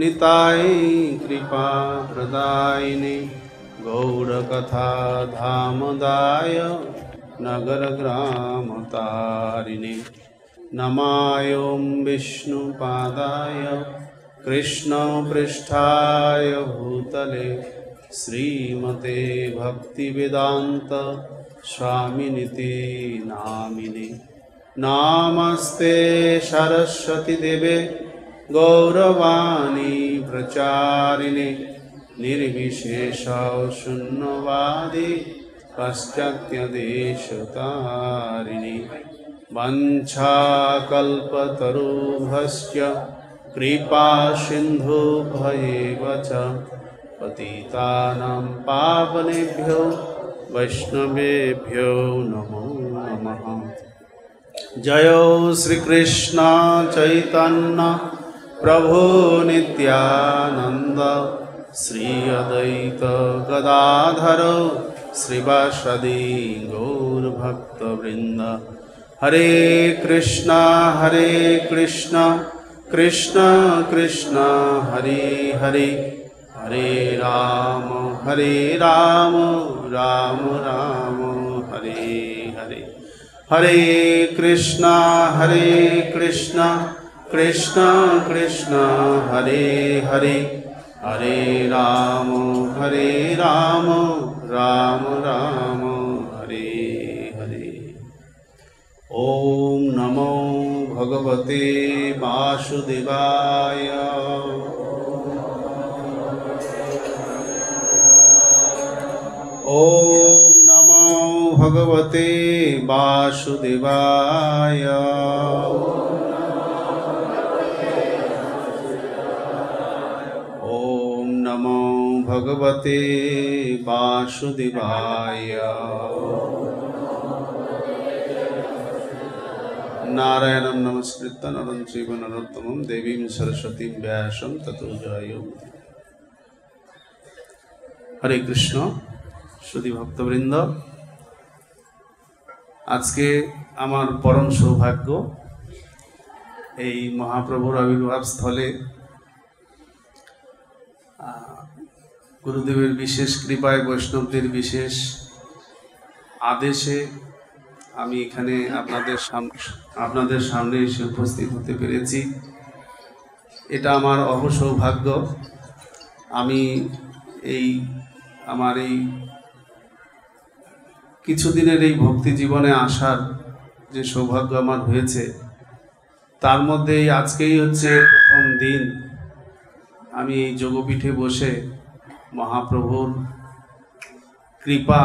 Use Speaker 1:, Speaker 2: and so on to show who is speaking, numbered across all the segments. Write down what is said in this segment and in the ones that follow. Speaker 1: निताय कृपाप्रदायिनि गौरकथाधामदाय नगरग्रामतारिणि नमायों विष्णुपादाय कृष्णपृष्ठाय भूतले श्रीमते भक्तिवेदान्त स्वामिनिति नामिनि नामस्ते सरस्वतीदेवे गौरवाणी प्रचारिणे निर्विशेषशून्यवादे पश्चात्यदेशतारिणि वञ्छाकल्पतरुभश्च कृपासिन्धुभयेव च पतितानां पावनेभ्यो वैष्णवेभ्यो नमो नमः जयो श्रीकृष्ण चैतन्य प्रभो नित्यानन्द श्री अद्वैत गदाधर श्रीवासदि गौरभक्तवृन्द हरे कृष्णा हरे कृष्णा कृष्ण कृष्ण हरे हरे हरे राम हरे राम राम राम हरे हरे हरे कृष्णा हरे कृष्णा कृष्ण कृष्ण हरे हरे हरे राम हरे राम राम राम हरे हरे ॐ नमो भगवते वासुदेवाय ॐ नमो भगवते वासुदेवाय ভগবতে বাসুদেবায় নারায়ণম নমস্কৃত নরম চৈব নরোত্তমম দেবীম সরস্বতীম ব্যাসম তত হরে কৃষ্ণ সুদী ভক্তবৃন্দ আজকে আমার পরম সৌভাগ্য এই মহাপ্রভুর আবির্ভাব স্থলে গুরুদেবের বিশেষ কৃপায় বৈষ্ণবদের বিশেষ আদেশে আমি এখানে আপনাদের আপনাদের সামনে এসে উপস্থিত হতে পেরেছি এটা আমার অহসৌভাগ্য আমি এই আমার এই কিছুদিনের এই ভক্তি জীবনে আসার যে সৌভাগ্য আমার হয়েছে তার মধ্যে আজকেই হচ্ছে প্রথম দিন আমি এই যোগপীঠে বসে মহাপ্রভুর কৃপা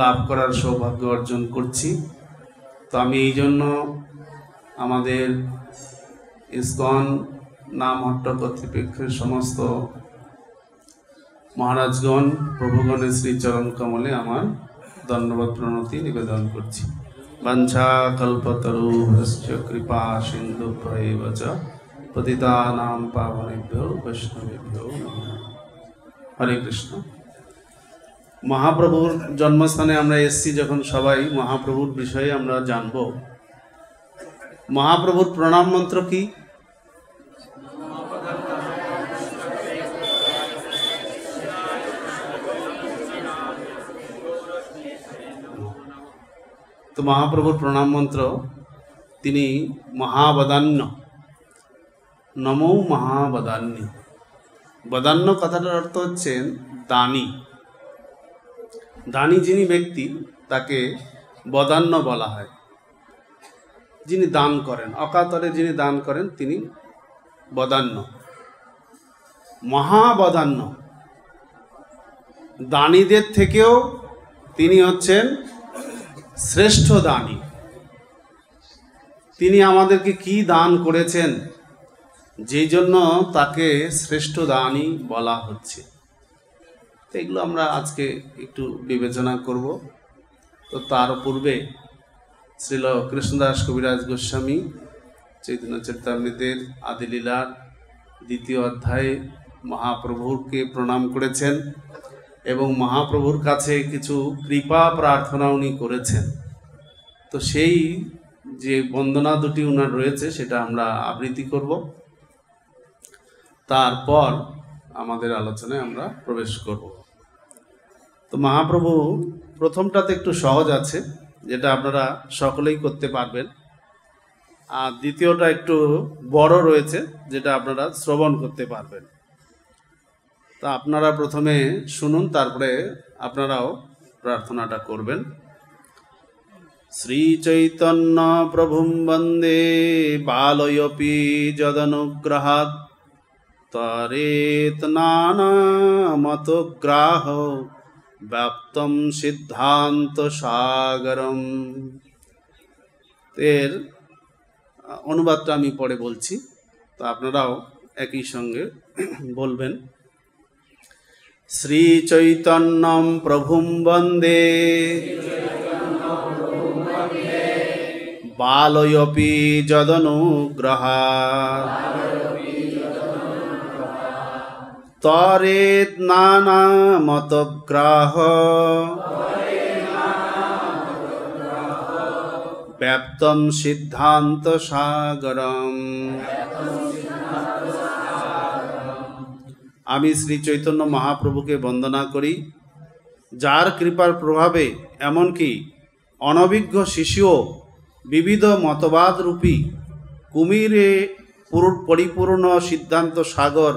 Speaker 1: লাভ করার সৌভাগ্য অর্জন করছি তো আমি এই জন্য আমাদের ইস্কন নামহট্ট কর্তৃপক্ষের সমস্ত মহারাজগণ প্রভুগণের শ্রীচরণ কমলে আমার ধন্যবাদ প্রণতি নিবেদন করছি বাঞ্ছা কল্পতরু কৃপা সিন্ধু পতিতা নাম পাবনেভ্য বৈষ্ণবেভ্য হরে কৃষ্ণ মহাপ্রভুর জন্মস্থানে আমরা এসছি যখন সবাই মহাপ্রভুর বিষয়ে আমরা জানব মহাপ্রভুর প্রণাম মন্ত্র কি তো মহাপ্রভুর প্রণাম মন্ত্র তিনি মহাবদান্য নমো মহাবদান্য বদান্য কথাটার অর্থ হচ্ছেন দানি দানি যিনি ব্যক্তি তাকে বদান্য বলা হয় যিনি দান করেন অকাতরে যিনি দান করেন তিনি বদান্য মহাবদান্য দানিদের থেকেও তিনি হচ্ছেন শ্রেষ্ঠ দানি তিনি আমাদেরকে কি দান করেছেন যেই জন্য তাকে শ্রেষ্ঠ দানই বলা হচ্ছে তো এগুলো আমরা আজকে একটু বিবেচনা করব তো তার পূর্বে শ্রীল কৃষ্ণদাস কবিরাজ গোস্বামী চৈতন্য চৈতামৃতের আদিলীলার দ্বিতীয় অধ্যায়ে মহাপ্রভুরকে প্রণাম করেছেন এবং মহাপ্রভুর কাছে কিছু কৃপা প্রার্থনা উনি করেছেন তো সেই যে বন্দনা দুটি ওনার রয়েছে সেটা আমরা আবৃত্তি করব তারপর আমাদের আলোচনায় আমরা প্রবেশ করব তো মহাপ্রভু প্রথমটাতে একটু সহজ আছে যেটা আপনারা সকলেই করতে পারবেন আর দ্বিতীয়টা একটু বড় রয়েছে যেটা আপনারা শ্রবণ করতে পারবেন তা আপনারা প্রথমে শুনুন তারপরে আপনারাও প্রার্থনাটা করবেন শ্রীচৈতন্য প্রভু বন্দে বালয়পি যদনুগ্রহাৎ তরেত গ্রাহ ব্যাপ্তম সিদ্ধান্ত সাগরম এর অনুবাদটা আমি পরে বলছি তো আপনারাও একই সঙ্গে বলবেন শ্রীচৈতন্যম প্রভুম বন্দে বালয়পি যদনুগ্রহা তরে নানা মতগ্রাহ ব্যপ্তম সিদ্ধান্ত সাগরম আমি শ্রী চৈতন্য মহাপ্রভুকে বন্দনা করি যার কৃপার প্রভাবে এমনকি অনভিজ্ঞ শিশুও বিবিধ মতবাদরূপী কুমিরে পরিপূর্ণ সিদ্ধান্ত সাগর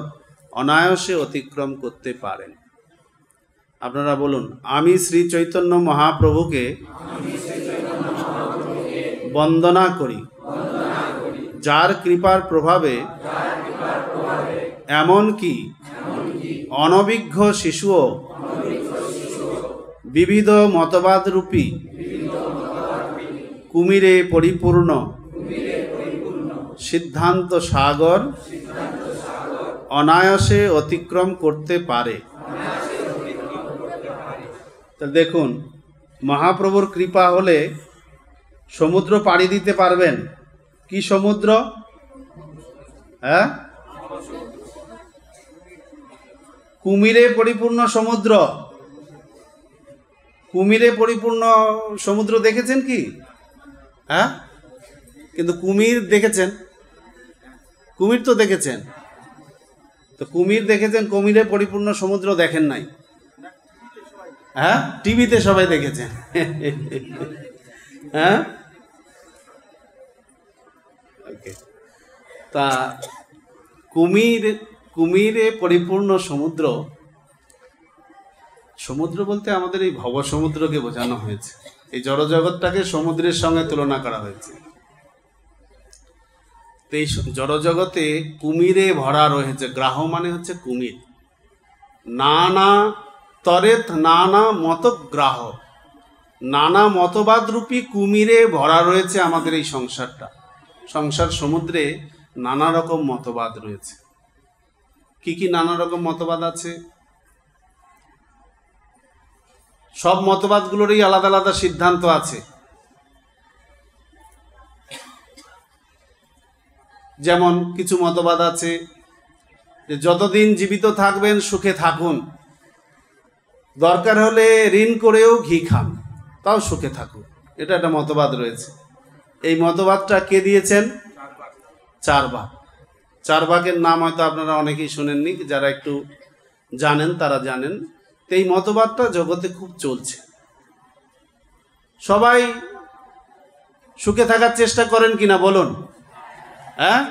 Speaker 1: অনায়াসে অতিক্রম করতে পারেন আপনারা বলুন আমি শ্রী চৈতন্য মহাপ্রভুকে বন্দনা করি যার কৃপার প্রভাবে এমন কি অনভিজ্ঞ শিশুও বিবিধ মতবাদরূপী কুমিরে পরিপূর্ণ সিদ্ধান্ত সাগর অনায়াসে অতিক্রম করতে পারে তাহলে দেখুন মহাপ্রভুর কৃপা হলে সমুদ্র পাড়ি দিতে পারবেন কি সমুদ্র হ্যাঁ কুমিরে পরিপূর্ণ সমুদ্র কুমিরে পরিপূর্ণ সমুদ্র দেখেছেন কি হ্যাঁ কিন্তু কুমির দেখেছেন কুমির তো দেখেছেন তো কুমির দেখেছেন কুমিরে পরিপূর্ণ সমুদ্র দেখেন নাই হ্যাঁ টিভিতে সবাই দেখেছেন হ্যাঁ তা কুমির কুমিরে পরিপূর্ণ সমুদ্র সমুদ্র বলতে আমাদের এই ভবসমুদ্রকে বোঝানো হয়েছে এই জড়জগৎটাকে সমুদ্রের সঙ্গে তুলনা করা হয়েছে তো এই জড়জগতে কুমিরে ভরা রয়েছে গ্রাহ মানে হচ্ছে কুমির নানা তরেত নানা মত গ্রাহ নানা মতবাদ রূপী কুমিরে ভরা রয়েছে আমাদের এই সংসারটা সংসার সমুদ্রে নানা রকম মতবাদ রয়েছে কি কি নানা রকম মতবাদ আছে সব মতবাদগুলোরই আলাদা আলাদা সিদ্ধান্ত আছে যেমন কিছু মতবাদ আছে যে যতদিন জীবিত থাকবেন সুখে থাকুন দরকার হলে ঋণ করেও ঘি খান তাও সুখে থাকুন এটা একটা মতবাদ রয়েছে এই মতবাদটা কে দিয়েছেন চারবাগ চারবাগের নাম হয়তো আপনারা অনেকেই শুনেননি যারা একটু জানেন তারা জানেন তো এই মতবাদটা জগতে খুব চলছে সবাই সুখে থাকার চেষ্টা করেন কিনা বলুন হ্যাঁ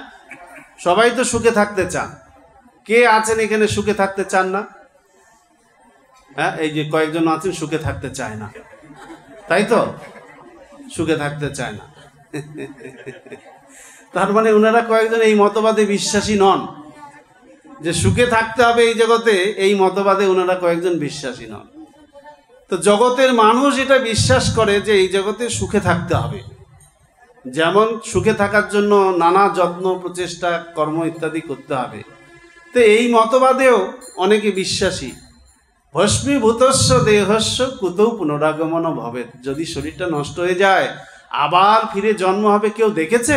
Speaker 1: সবাই তো সুখে থাকতে চান কে আছেন এখানে সুখে থাকতে চান না হ্যাঁ এই যে কয়েকজন আছেন সুখে থাকতে চায় না তাই তো সুখে থাকতে চায় না তার মানে ওনারা কয়েকজন এই মতবাদে বিশ্বাসী নন যে সুখে থাকতে হবে এই জগতে এই মতবাদে ওনারা কয়েকজন বিশ্বাসী নন তো জগতের মানুষ এটা বিশ্বাস করে যে এই জগতে সুখে থাকতে হবে যেমন সুখে থাকার জন্য নানা যত্ন প্রচেষ্টা কর্ম ইত্যাদি করতে হবে তো এই মতবাদেও অনেকে বিশ্বাসী ভস্মীভূতস্ব দেহস্য কুতৌ পুনরাগমন ভবে যদি শরীরটা নষ্ট হয়ে যায় আবার ফিরে জন্ম হবে কেউ দেখেছে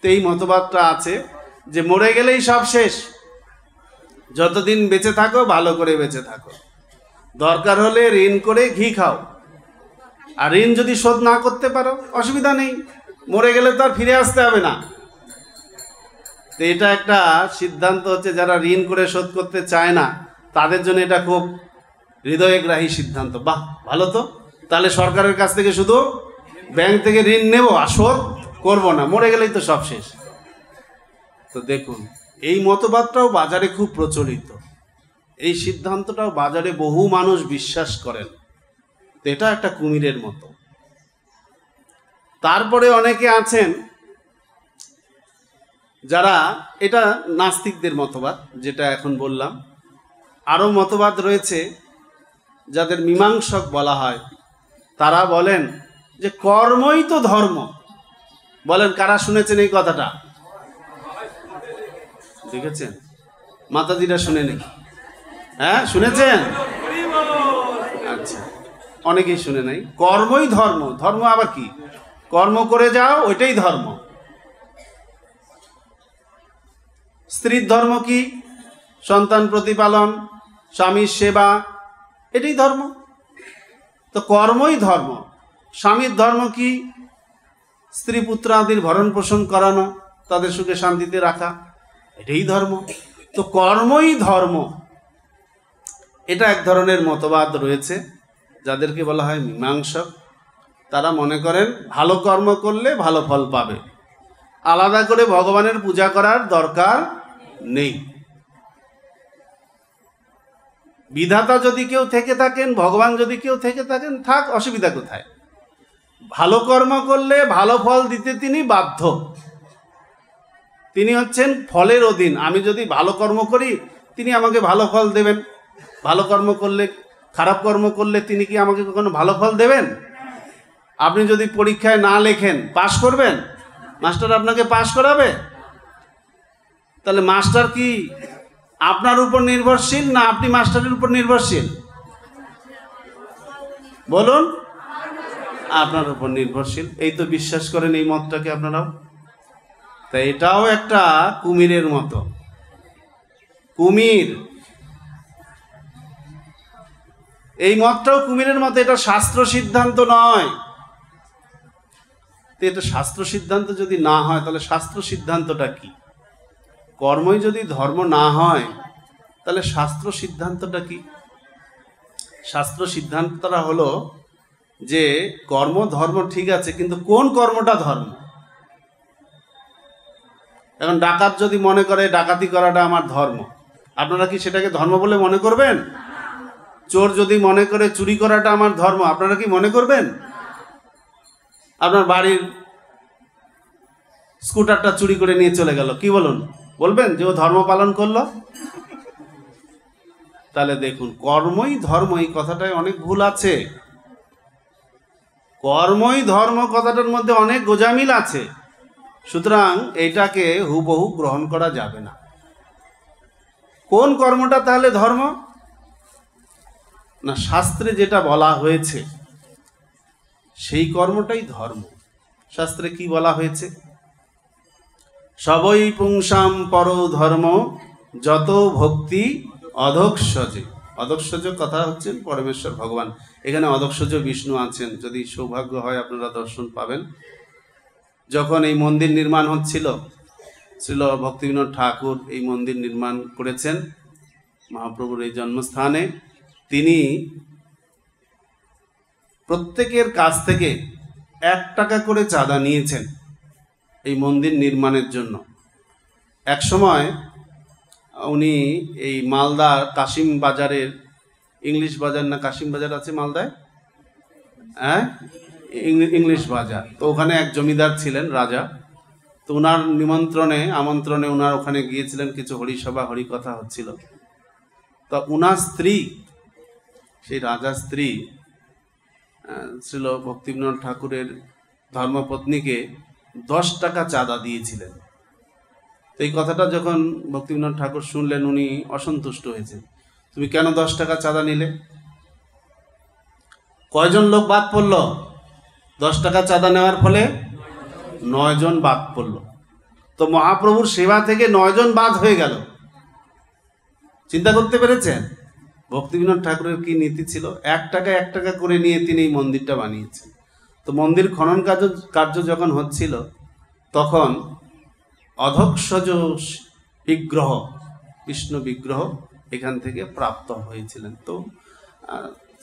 Speaker 1: তো এই মতবাদটা আছে যে মরে গেলেই সব শেষ যতদিন বেঁচে থাকো ভালো করে বেঁচে থাকো দরকার হলে ঋণ করে ঘি খাও আর ঋণ যদি শোধ না করতে পারো অসুবিধা নেই মরে গেলে তো আর ফিরে আসতে হবে না তো এটা একটা সিদ্ধান্ত হচ্ছে যারা ঋণ করে শোধ করতে চায় না তাদের জন্য এটা খুব হৃদয়গ্রাহী সিদ্ধান্ত বাহ ভালো তো তাহলে সরকারের কাছ থেকে শুধু ব্যাংক থেকে ঋণ নেব আর শোধ করবো না মরে গেলেই তো সব শেষ তো দেখুন এই মতবাদটাও বাজারে খুব প্রচলিত এই সিদ্ধান্তটাও বাজারে বহু মানুষ বিশ্বাস করেন তো এটা একটা কুমিরের মতো তারপরে অনেকে আছেন যারা এটা নাস্তিকদের মতবাদ যেটা এখন বললাম আরও মতবাদ রয়েছে যাদের মীমাংসক বলা হয় তারা বলেন যে কর্মই তো ধর্ম বলেন কারা শুনেছেন এই কথাটা দেখেছেন মাতাদিরা শুনে নাকি হ্যাঁ শুনেছেন অনেকেই শুনে নাই কর্মই ধর্ম ধর্ম আবার কি কর্ম করে যাও ওইটাই ধর্ম স্ত্রীর ধর্ম কি সন্তান প্রতিপালন স্বামীর সেবা এটাই ধর্ম তো কর্মই ধর্ম স্বামীর ধর্ম কি স্ত্রী পুত্র আদির ভরণ পোষণ করানো তাদের সুখে শান্তিতে রাখা এটাই ধর্ম তো কর্মই ধর্ম এটা এক ধরনের মতবাদ রয়েছে যাদেরকে বলা হয় মীমাংসক তারা মনে করেন ভালো কর্ম করলে ভালো ফল পাবে আলাদা করে ভগবানের পূজা করার দরকার নেই বিধাতা যদি কেউ থেকে থাকেন ভগবান যদি কেউ থেকে থাকেন থাক অসুবিধা কোথায় ভালো কর্ম করলে ভালো ফল দিতে তিনি বাধ্য তিনি হচ্ছেন ফলের অধীন আমি যদি ভালো কর্ম করি তিনি আমাকে ভালো ফল দেবেন ভালো কর্ম করলে খারাপ কর্ম করলে তিনি কি আমাকে কখনো ভালো ফল দেবেন আপনি যদি পরীক্ষায় না লেখেন পাশ করবেন মাস্টার আপনাকে পাশ করাবে তাহলে মাস্টার কি আপনার উপর নির্ভরশীল না আপনি মাস্টারের উপর নির্ভরশীল বলুন আপনার উপর নির্ভরশীল এই তো বিশ্বাস করেন এই মতটাকে আপনারাও তা এটাও একটা কুমিরের মতো কুমির এই মতটাও কুমিরের মতো এটা শাস্ত্র সিদ্ধান্ত নয় তো এটা শাস্ত্র সিদ্ধান্ত যদি না হয় তাহলে শাস্ত্র সিদ্ধান্তটা কি কর্মই যদি ধর্ম না হয় তাহলে শাস্ত্র সিদ্ধান্তটা কি শাস্ত্র সিদ্ধান্তটা হলো যে কর্ম ধর্ম ঠিক আছে কিন্তু কোন কর্মটা ধর্ম এখন ডাকাত যদি মনে করে ডাকাতি করাটা আমার ধর্ম আপনারা কি সেটাকে ধর্ম বলে মনে করবেন চোর যদি মনে করে চুরি করাটা আমার ধর্ম আপনারা কি মনে করবেন আপনার বাড়ির স্কুটারটা চুরি করে নিয়ে চলে গেল কি বলুন বলবেন যে ও ধর্ম পালন করলো তাহলে দেখুন কর্মই ধর্ম এই কথাটায় অনেক ভুল আছে কর্মই ধর্ম কথাটার মধ্যে অনেক গোজামিল আছে সুতরাং এটাকে হুবহু গ্রহণ করা যাবে না কোন কর্মটা তাহলে ধর্ম না শাস্ত্রে যেটা বলা হয়েছে সেই কর্মটাই ধর্ম শাস্ত্রে কি বলা হয়েছে সবই পুংসাম পর ধর্ম যত ভক্তি অধক্ষজে অধক্ষজ কথা হচ্ছেন পরমেশ্বর ভগবান এখানে অধক্ষজ বিষ্ণু আছেন যদি সৌভাগ্য হয় আপনারা দর্শন পাবেন যখন এই মন্দির নির্মাণ হচ্ছিল ছিল ভক্তিবিনোদ ঠাকুর এই মন্দির নির্মাণ করেছেন মহাপ্রভুর এই জন্মস্থানে তিনি প্রত্যেকের কাছ থেকে এক টাকা করে চাঁদা নিয়েছেন এই মন্দির নির্মাণের জন্য এক সময় উনি এই মালদার কাশিম বাজারের ইংলিশ বাজার না কাশিম বাজার আছে মালদায় হ্যাঁ ইংলিশ বাজার তো ওখানে এক জমিদার ছিলেন রাজা তো ওনার নিমন্ত্রণে আমন্ত্রণে ওনার ওখানে গিয়েছিলেন কিছু হরিসভা হরিকথা হচ্ছিল তা ওনার স্ত্রী সেই রাজার স্ত্রী ছিল ভক্তিবিনোদ ঠাকুরের ধর্মপত্নীকে দশ টাকা চাঁদা দিয়েছিলেন তো এই কথাটা যখন ভক্তিবিনোদ ঠাকুর শুনলেন উনি অসন্তুষ্ট হয়েছেন তুমি কেন দশ টাকা চাঁদা নিলে কয়জন লোক বাদ পড়ল দশ টাকা চাঁদা নেওয়ার ফলে নয়জন বাদ পড়ল তো মহাপ্রভুর সেবা থেকে নয়জন বাদ হয়ে গেল চিন্তা করতে পেরেছেন ভক্তিবিনোদ ঠাকুরের কি নীতি ছিল এক টাকা এক টাকা করে নিয়ে তিনি এই মন্দিরটা বানিয়েছেন তো মন্দির খনন কাজ কার্য যখন হচ্ছিল তখন অধক্ষজ বিগ্রহ কৃষ্ণ বিগ্রহ এখান থেকে প্রাপ্ত হয়েছিলেন তো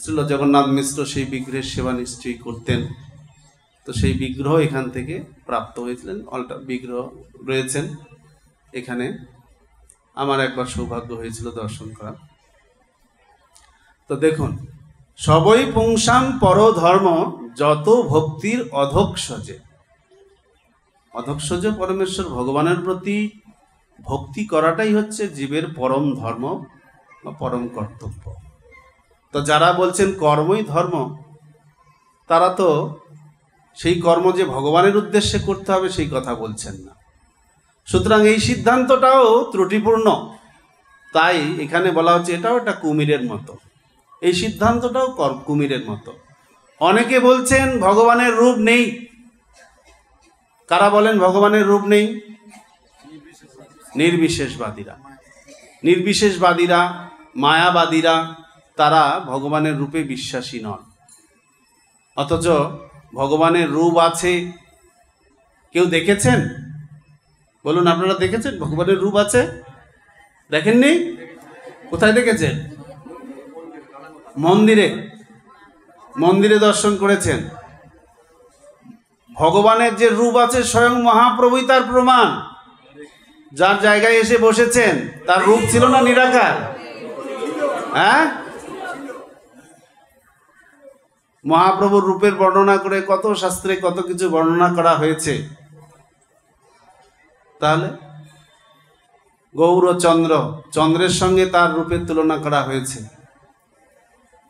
Speaker 1: ছিল জগন্নাথ মিশ্র সেই বিগ্রহের সেবা নিশ্চয়ই করতেন তো সেই বিগ্রহ এখান থেকে প্রাপ্ত হয়েছিলেন অল্টা বিগ্রহ রয়েছেন এখানে আমার একবার সৌভাগ্য হয়েছিল দর্শন করা তো দেখুন সবই পুংসাং পরধর্ম যত ভক্তির অধক সজে অধক পরমেশ্বর ভগবানের প্রতি ভক্তি করাটাই হচ্ছে জীবের পরম ধর্ম বা পরম কর্তব্য তো যারা বলছেন কর্মই ধর্ম তারা তো সেই কর্ম যে ভগবানের উদ্দেশ্যে করতে হবে সেই কথা বলছেন না সুতরাং এই সিদ্ধান্তটাও ত্রুটিপূর্ণ তাই এখানে বলা হচ্ছে এটাও একটা কুমিরের মতো এই সিদ্ধান্তটাও কুমিরের মতো অনেকে বলছেন ভগবানের রূপ নেই কারা বলেন ভগবানের রূপ নেই নির্বিশেষবাদীরা নির্বিশেষবাদীরা মায়াবাদীরা তারা ভগবানের রূপে বিশ্বাসী নন অথচ ভগবানের রূপ আছে কেউ দেখেছেন বলুন আপনারা দেখেছেন ভগবানের রূপ আছে দেখেননি কোথায় দেখেছেন মন্দিরে মন্দিরে দর্শন করেছেন ভগবানের যে রূপ আছে স্বয়ং মহাপ্রভুই তার প্রমাণ যার জায়গায় এসে বসেছেন তার রূপ ছিল না নিরাকার হ্যাঁ মহাপ্রভুর রূপের বর্ণনা করে কত শাস্ত্রে কত কিছু বর্ণনা করা হয়েছে তাহলে গৌরচন্দ্র চন্দ্রের সঙ্গে তার রূপের তুলনা করা হয়েছে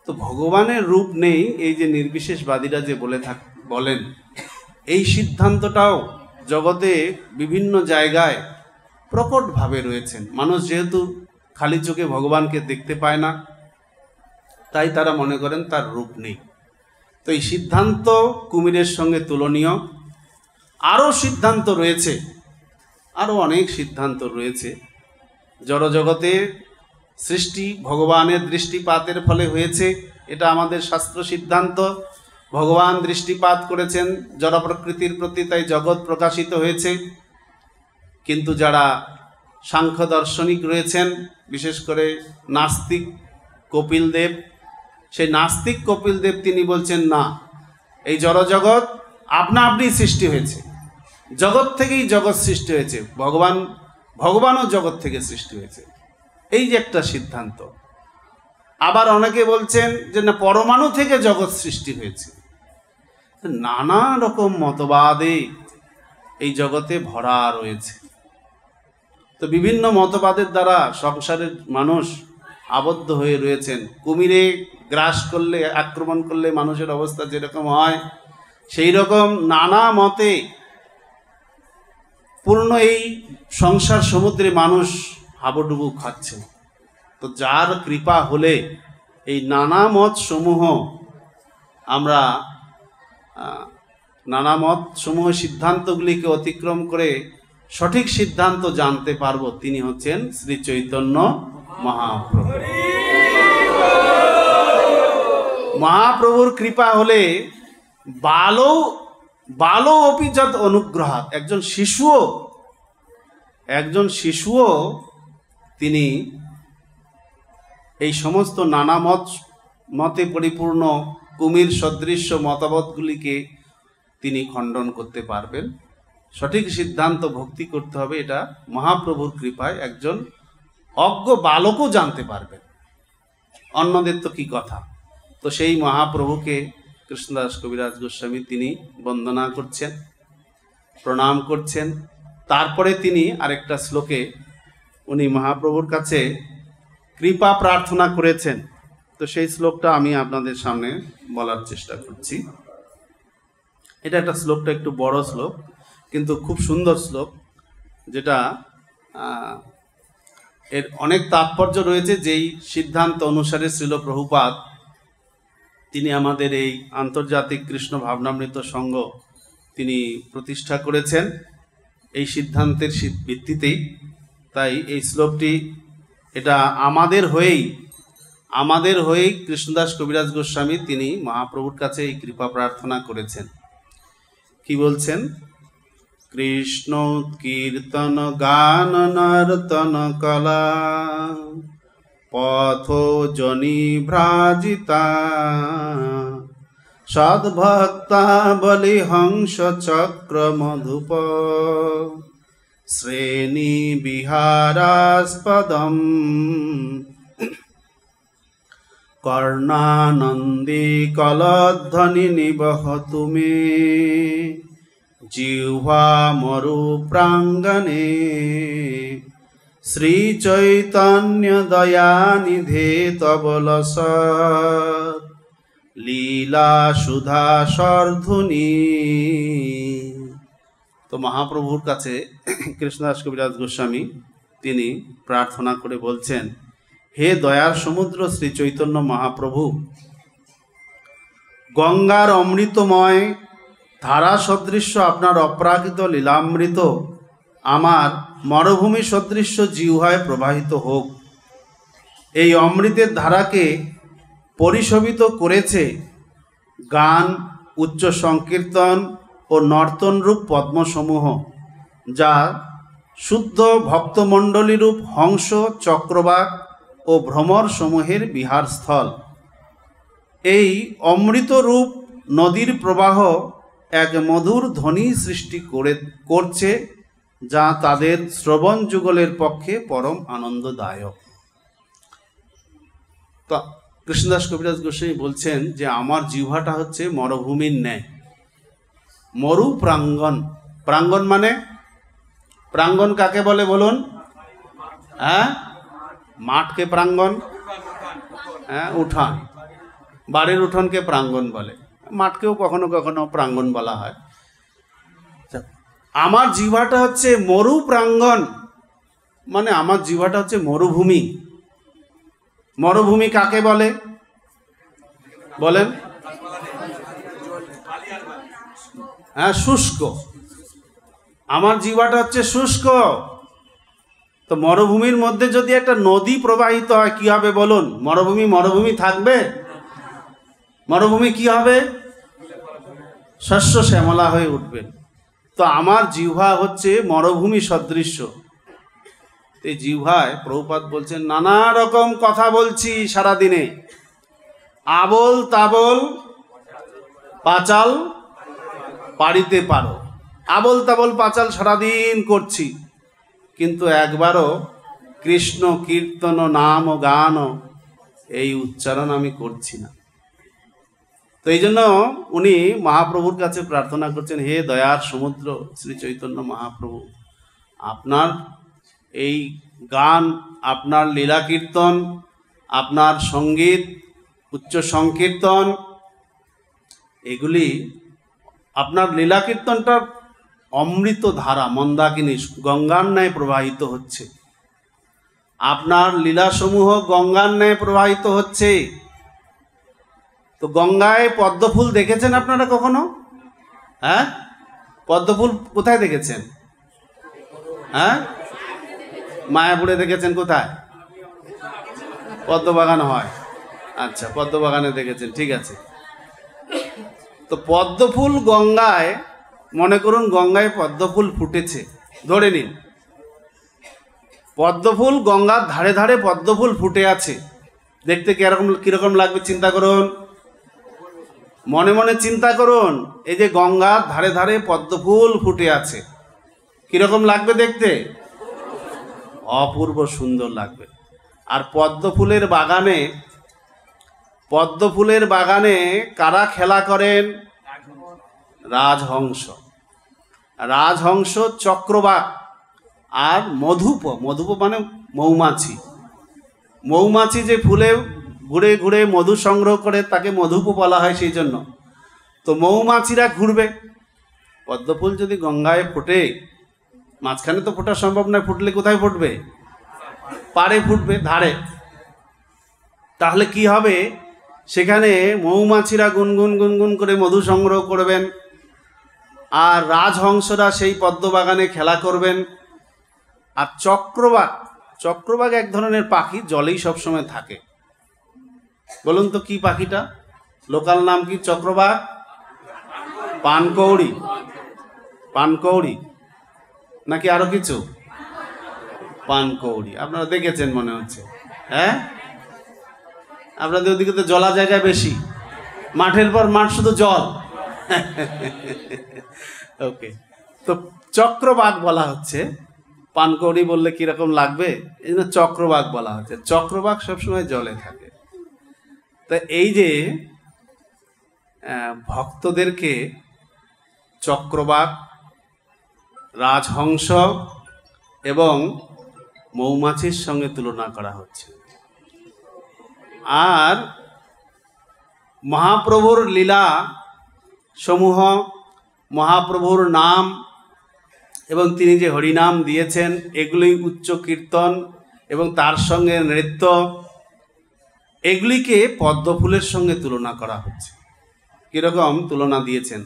Speaker 1: তো ভগবানের রূপ নেই এই যে নির্বিশেষবাদীরা যে বলে থাক বলেন এই সিদ্ধান্তটাও জগতে বিভিন্ন জায়গায় প্রকটভাবে রয়েছেন মানুষ যেহেতু খালি চোখে ভগবানকে দেখতে পায় না তাই তারা মনে করেন তার রূপ নেই তো এই সিদ্ধান্ত কুমিরের সঙ্গে তুলনীয় আরও সিদ্ধান্ত রয়েছে আরও অনেক সিদ্ধান্ত রয়েছে জড়জগতে সৃষ্টি ভগবানের দৃষ্টিপাতের ফলে হয়েছে এটা আমাদের শাস্ত্র সিদ্ধান্ত ভগবান দৃষ্টিপাত করেছেন জড় প্রকৃতির প্রতি তাই জগৎ প্রকাশিত হয়েছে কিন্তু যারা সাংখ্য দর্শনিক রয়েছেন বিশেষ করে নাস্তিক কপিল দেব সেই নাস্তিক কপিল দেব তিনি বলছেন না এই জড়জগৎ আপনা আপনি সৃষ্টি হয়েছে জগৎ থেকেই জগৎ সৃষ্টি হয়েছে ভগবান ভগবানও জগৎ থেকে সৃষ্টি হয়েছে এই যে একটা সিদ্ধান্ত আবার অনেকে বলছেন যে না পরমাণু থেকে জগৎ সৃষ্টি হয়েছে নানা রকম মতবাদে এই জগতে ভরা রয়েছে তো বিভিন্ন মতবাদের দ্বারা সংসারের মানুষ আবদ্ধ হয়ে রয়েছেন কুমিরে গ্রাস করলে আক্রমণ করলে মানুষের অবস্থা যেরকম হয় সেই রকম নানা মতে পূর্ণ এই সংসার সমুদ্রে মানুষ হাবুডুবু খাচ্ছে তো যার কৃপা হলে এই নানা মত সমূহ আমরা নানা মত সমূহ সিদ্ধান্তগুলিকে অতিক্রম করে সঠিক সিদ্ধান্ত জানতে পারবো তিনি হচ্ছেন শ্রী চৈতন্য মহাপ্রভু মহাপ্রভুর কৃপা হলে বালো বালো অপিজাত অনুগ্রহ একজন শিশুও একজন শিশুও তিনি এই সমস্ত নানা মত মতে পরিপূর্ণ কুমির সদৃশ্য মতামতগুলিকে তিনি খণ্ডন করতে পারবেন সঠিক সিদ্ধান্ত ভক্তি করতে হবে এটা মহাপ্রভুর কৃপায় একজন অজ্ঞ বালকও জানতে পারবেন অন্যদের তো কি কথা তো সেই মহাপ্রভুকে কৃষ্ণদাস কবিরাজ গোস্বামী তিনি বন্দনা করছেন প্রণাম করছেন তারপরে তিনি আরেকটা শ্লোকে উনি মহাপ্রভুর কাছে কৃপা প্রার্থনা করেছেন তো সেই শ্লোকটা আমি আপনাদের সামনে বলার চেষ্টা করছি এটা একটা শ্লোকটা একটু বড় শ্লোক কিন্তু খুব সুন্দর শ্লোক যেটা এর অনেক তাৎপর্য রয়েছে যেই সিদ্ধান্ত অনুসারে শ্রীল প্রভুপাত তিনি আমাদের এই আন্তর্জাতিক কৃষ্ণ ভাবনামৃত সংঘ তিনি প্রতিষ্ঠা করেছেন এই সিদ্ধান্তের ভিত্তিতেই তাই এই শ্লোকটি এটা আমাদের হয়েই আমাদের হয়েই কৃষ্ণদাস কবিরাজ গোস্বামী তিনি মহাপ্রভুর কাছে এই কৃপা প্রার্থনা করেছেন কি বলছেন কৃষ্ণ কীর্তন গান নর্তন কলা পথ জনি ভ্রাজিতা সদ্ভক্তা বলি হংস চক্র মধুপ श्रेणीविहारास्पदम् कर्णानन्दीकलध्वनि निवहतु मे जिह्वामरुप्राङ्गणे श्रीचैतन्यदयानिधे तबलस लीलासुधा सर्धुनी তো মহাপ্রভুর কাছে কৃষ্ণদাস কবিরাজ গোস্বামী তিনি প্রার্থনা করে বলছেন হে দয়ার সমুদ্র শ্রী চৈতন্য মহাপ্রভু গঙ্গার অমৃতময় ধারা সদৃশ্য আপনার অপ্রাকৃত লীলামৃত আমার মরভূমি সদৃশ্য জিহায় প্রবাহিত হোক এই অমৃতের ধারাকে পরিশোভিত করেছে গান উচ্চ সংকীর্তন ও নর্তনরূপ পদ্মসমূহ যা শুদ্ধ ভক্তমণ্ডলীরূপ হংস চক্রবাক ও ভ্রমর সমূহের বিহারস্থল এই অমৃতরূপ নদীর প্রবাহ এক মধুর ধ্বনি সৃষ্টি করে করছে যা তাদের শ্রবণ যুগলের পক্ষে পরম আনন্দদায়ক তা কৃষ্ণদাস কবিরাজ গোস্বামী বলছেন যে আমার জিহ্বাটা হচ্ছে মরভূমির ন্যায় মরু প্রাঙ্গন প্রাঙ্গন মানে প্রাঙ্গন কাকে বলে বলুন হ্যাঁ মাঠকে প্রাঙ্গন হ্যাঁ উঠান বাড়ির উঠোনকে প্রাঙ্গন বলে মাঠকেও কখনো কখনো প্রাঙ্গন বলা হয় আমার জিভাটা হচ্ছে মরু প্রাঙ্গন মানে আমার জিভাটা হচ্ছে মরুভূমি মরুভূমি কাকে বলে বলেন হ্যাঁ শুষ্ক আমার জিহ্বাটা হচ্ছে শুষ্ক তো মরুভূমির মধ্যে যদি একটা নদী প্রবাহিত হয় কি হবে বলুন মরুভূমি মরুভূমি থাকবে মরুভূমি কি হবে শস্য শ্যামলা হয়ে উঠবে তো আমার জিহ্বা হচ্ছে মরুভূমি সদৃশ্য এই জিহ্বায় প্রভুপাত বলছেন নানা রকম কথা বলছি সারাদিনে আবল তাবল পাচাল বাড়িতে পারো আবল তাবল পাচাল সারাদিন করছি কিন্তু একবারও কৃষ্ণ কীর্তন নাম ও গান এই উচ্চারণ আমি করছি না তো এই জন্য উনি মহাপ্রভুর কাছে প্রার্থনা করছেন হে দয়ার সমুদ্র শ্রী চৈতন্য মহাপ্রভু আপনার এই গান আপনার লীলা কীর্তন আপনার সঙ্গীত উচ্চ সংকীর্তন এগুলি আপনার লীলা কীর্তনটার অমৃত ধারা মন্দাকিনী গঙ্গার ন্যায় প্রবাহিত হচ্ছে আপনার লীলাসমূহ গঙ্গার ন্যায় প্রবাহিত হচ্ছে তো গঙ্গায় পদ্মফুল দেখেছেন আপনারা কখনো হ্যাঁ পদ্মফুল কোথায় দেখেছেন হ্যাঁ মায়াপুরে দেখেছেন কোথায় পদ্মবাগান হয় আচ্ছা পদ্মবাগানে দেখেছেন ঠিক আছে তো পদ্মফুল গঙ্গায় মনে করুন গঙ্গায় পদ্মফুল ফুটেছে ধরে নিন পদ্মফুল গঙ্গার ধারে ধারে পদ্মফুল ফুটে আছে দেখতে কীরকম কীরকম লাগবে চিন্তা করুন মনে মনে চিন্তা করুন এই যে গঙ্গার ধারে ধারে পদ্মফুল ফুটে আছে কীরকম লাগবে দেখতে অপূর্ব সুন্দর লাগবে আর পদ্মফুলের বাগানে পদ্মফুলের বাগানে কারা খেলা করেন রাজহংস রাজহংস চক্রবাক আর মধুপ মধুপ মানে মৌমাছি মৌমাছি যে ফুলে ঘুরে ঘুরে মধু সংগ্রহ করে তাকে মধুপ বলা হয় সেই জন্য তো মৌমাছিরা ঘুরবে পদ্মফুল যদি গঙ্গায় ফোটে মাঝখানে তো ফোটা সম্ভব নয় ফুটলে কোথায় ফুটবে পারে ফুটবে ধারে তাহলে কি হবে সেখানে মৌমাছিরা গুনগুন গুনগুন করে মধু সংগ্রহ করবেন আর রাজহংসরা সেই পদ্মবাগানে খেলা করবেন আর চক্রবাগ চক্রবাগ এক ধরনের পাখি জলেই সবসময় থাকে বলুন তো কি পাখিটা লোকাল নাম কি চক্রবাগ পানকৌড়ি পানকৌড়ি নাকি আরও কিছু পানকৌড়ি আপনারা দেখেছেন মনে হচ্ছে হ্যাঁ আপনাদের ওদিকে তো জলা জায়গা বেশি মাঠের পর মাঠ শুধু জল ওকে তো চক্রবাগ বলা হচ্ছে পানকৌড়ি বললে কীরকম লাগবে এই জন্য চক্রবাগ বলা হচ্ছে চক্রবাগ সবসময় জলে থাকে তা এই যে ভক্তদেরকে চক্রবাক রাজহংস এবং মৌমাছির সঙ্গে তুলনা করা হচ্ছে আর মহাপ্রভুর লীলা সমূহ মহাপ্রভুর নাম এবং তিনি যে হরিনাম দিয়েছেন এগুলি উচ্চ কীর্তন এবং তার সঙ্গে নৃত্য এগুলিকে পদ্মফুলের সঙ্গে তুলনা করা হচ্ছে কীরকম তুলনা দিয়েছেন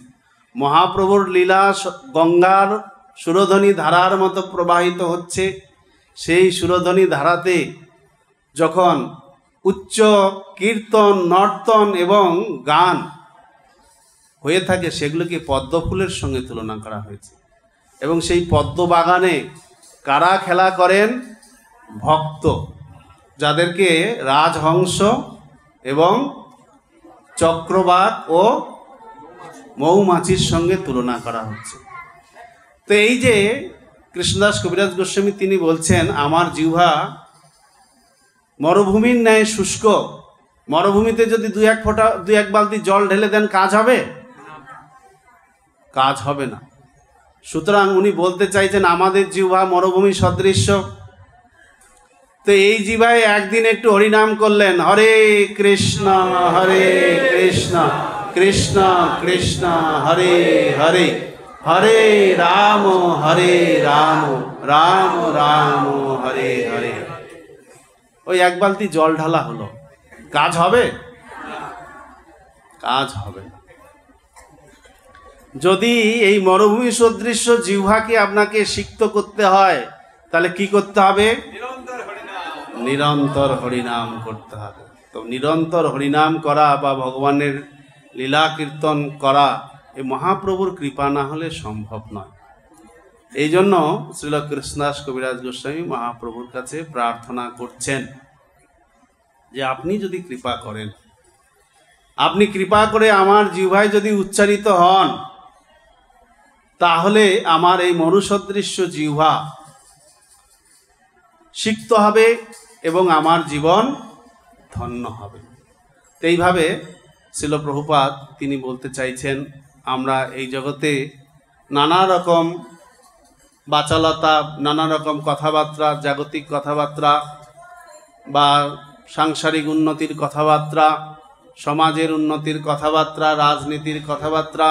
Speaker 1: মহাপ্রভুর লীলা গঙ্গার সুরধ্বনি ধারার মতো প্রবাহিত হচ্ছে সেই সুরধ্বনি ধারাতে যখন উচ্চ কীর্তন নর্তন এবং গান হয়ে থাকে সেগুলোকে পদ্ম ফুলের সঙ্গে তুলনা করা হয়েছে এবং সেই পদ্ম বাগানে কারা খেলা করেন ভক্ত যাদেরকে রাজহংস এবং চক্রবাদ ও মৌমাছির সঙ্গে তুলনা করা হচ্ছে তো এই যে কৃষ্ণদাস কবিরাজ গোস্বামী তিনি বলছেন আমার জিহ্বা মরুভূমির ন্যায় শুষ্ক মরুভূমিতে যদি দু এক ফোঁটা দু এক বালতি জল ঢেলে দেন কাজ হবে কাজ হবে না সুতরাং উনি বলতে চাইছেন আমাদের জিহ্বা মরুভূমি সদৃশ্য তো এই জিভায় একদিন একটু হরিনাম করলেন হরে কৃষ্ণ হরে কৃষ্ণ কৃষ্ণ কৃষ্ণ হরে হরে হরে রাম হরে রাম রাম রাম হরে হরে ওই এক বালতি জল ঢালা হলো কাজ হবে কাজ হবে যদি এই মরুভূমি সদৃশ্য জিহ্বাকে আপনাকে সিক্ত করতে হয় তাহলে কি করতে হবে নিরন্তর হরিনাম করতে হবে তো নিরন্তর হরিনাম করা বা ভগবানের লীলা কীর্তন করা এ মহাপ্রভুর কৃপা না হলে সম্ভব নয় এই জন্য শ্রীল কৃষ্ণদাস কবিরাজ গোস্বামী মহাপ্রভুর কাছে প্রার্থনা করছেন যে আপনি যদি কৃপা করেন আপনি কৃপা করে আমার জিহ্বায় যদি উচ্চারিত হন তাহলে আমার এই মনুসদৃশ্য জিহ্বা সিক্ত হবে এবং আমার জীবন ধন্য হবে এইভাবে শিল প্রভুপাত তিনি বলতে চাইছেন আমরা এই জগতে নানা রকম বাচালতা নানা রকম কথাবার্তা জাগতিক কথাবার্তা বা সাংসারিক উন্নতির কথাবার্তা সমাজের উন্নতির কথাবার্তা রাজনীতির কথাবার্তা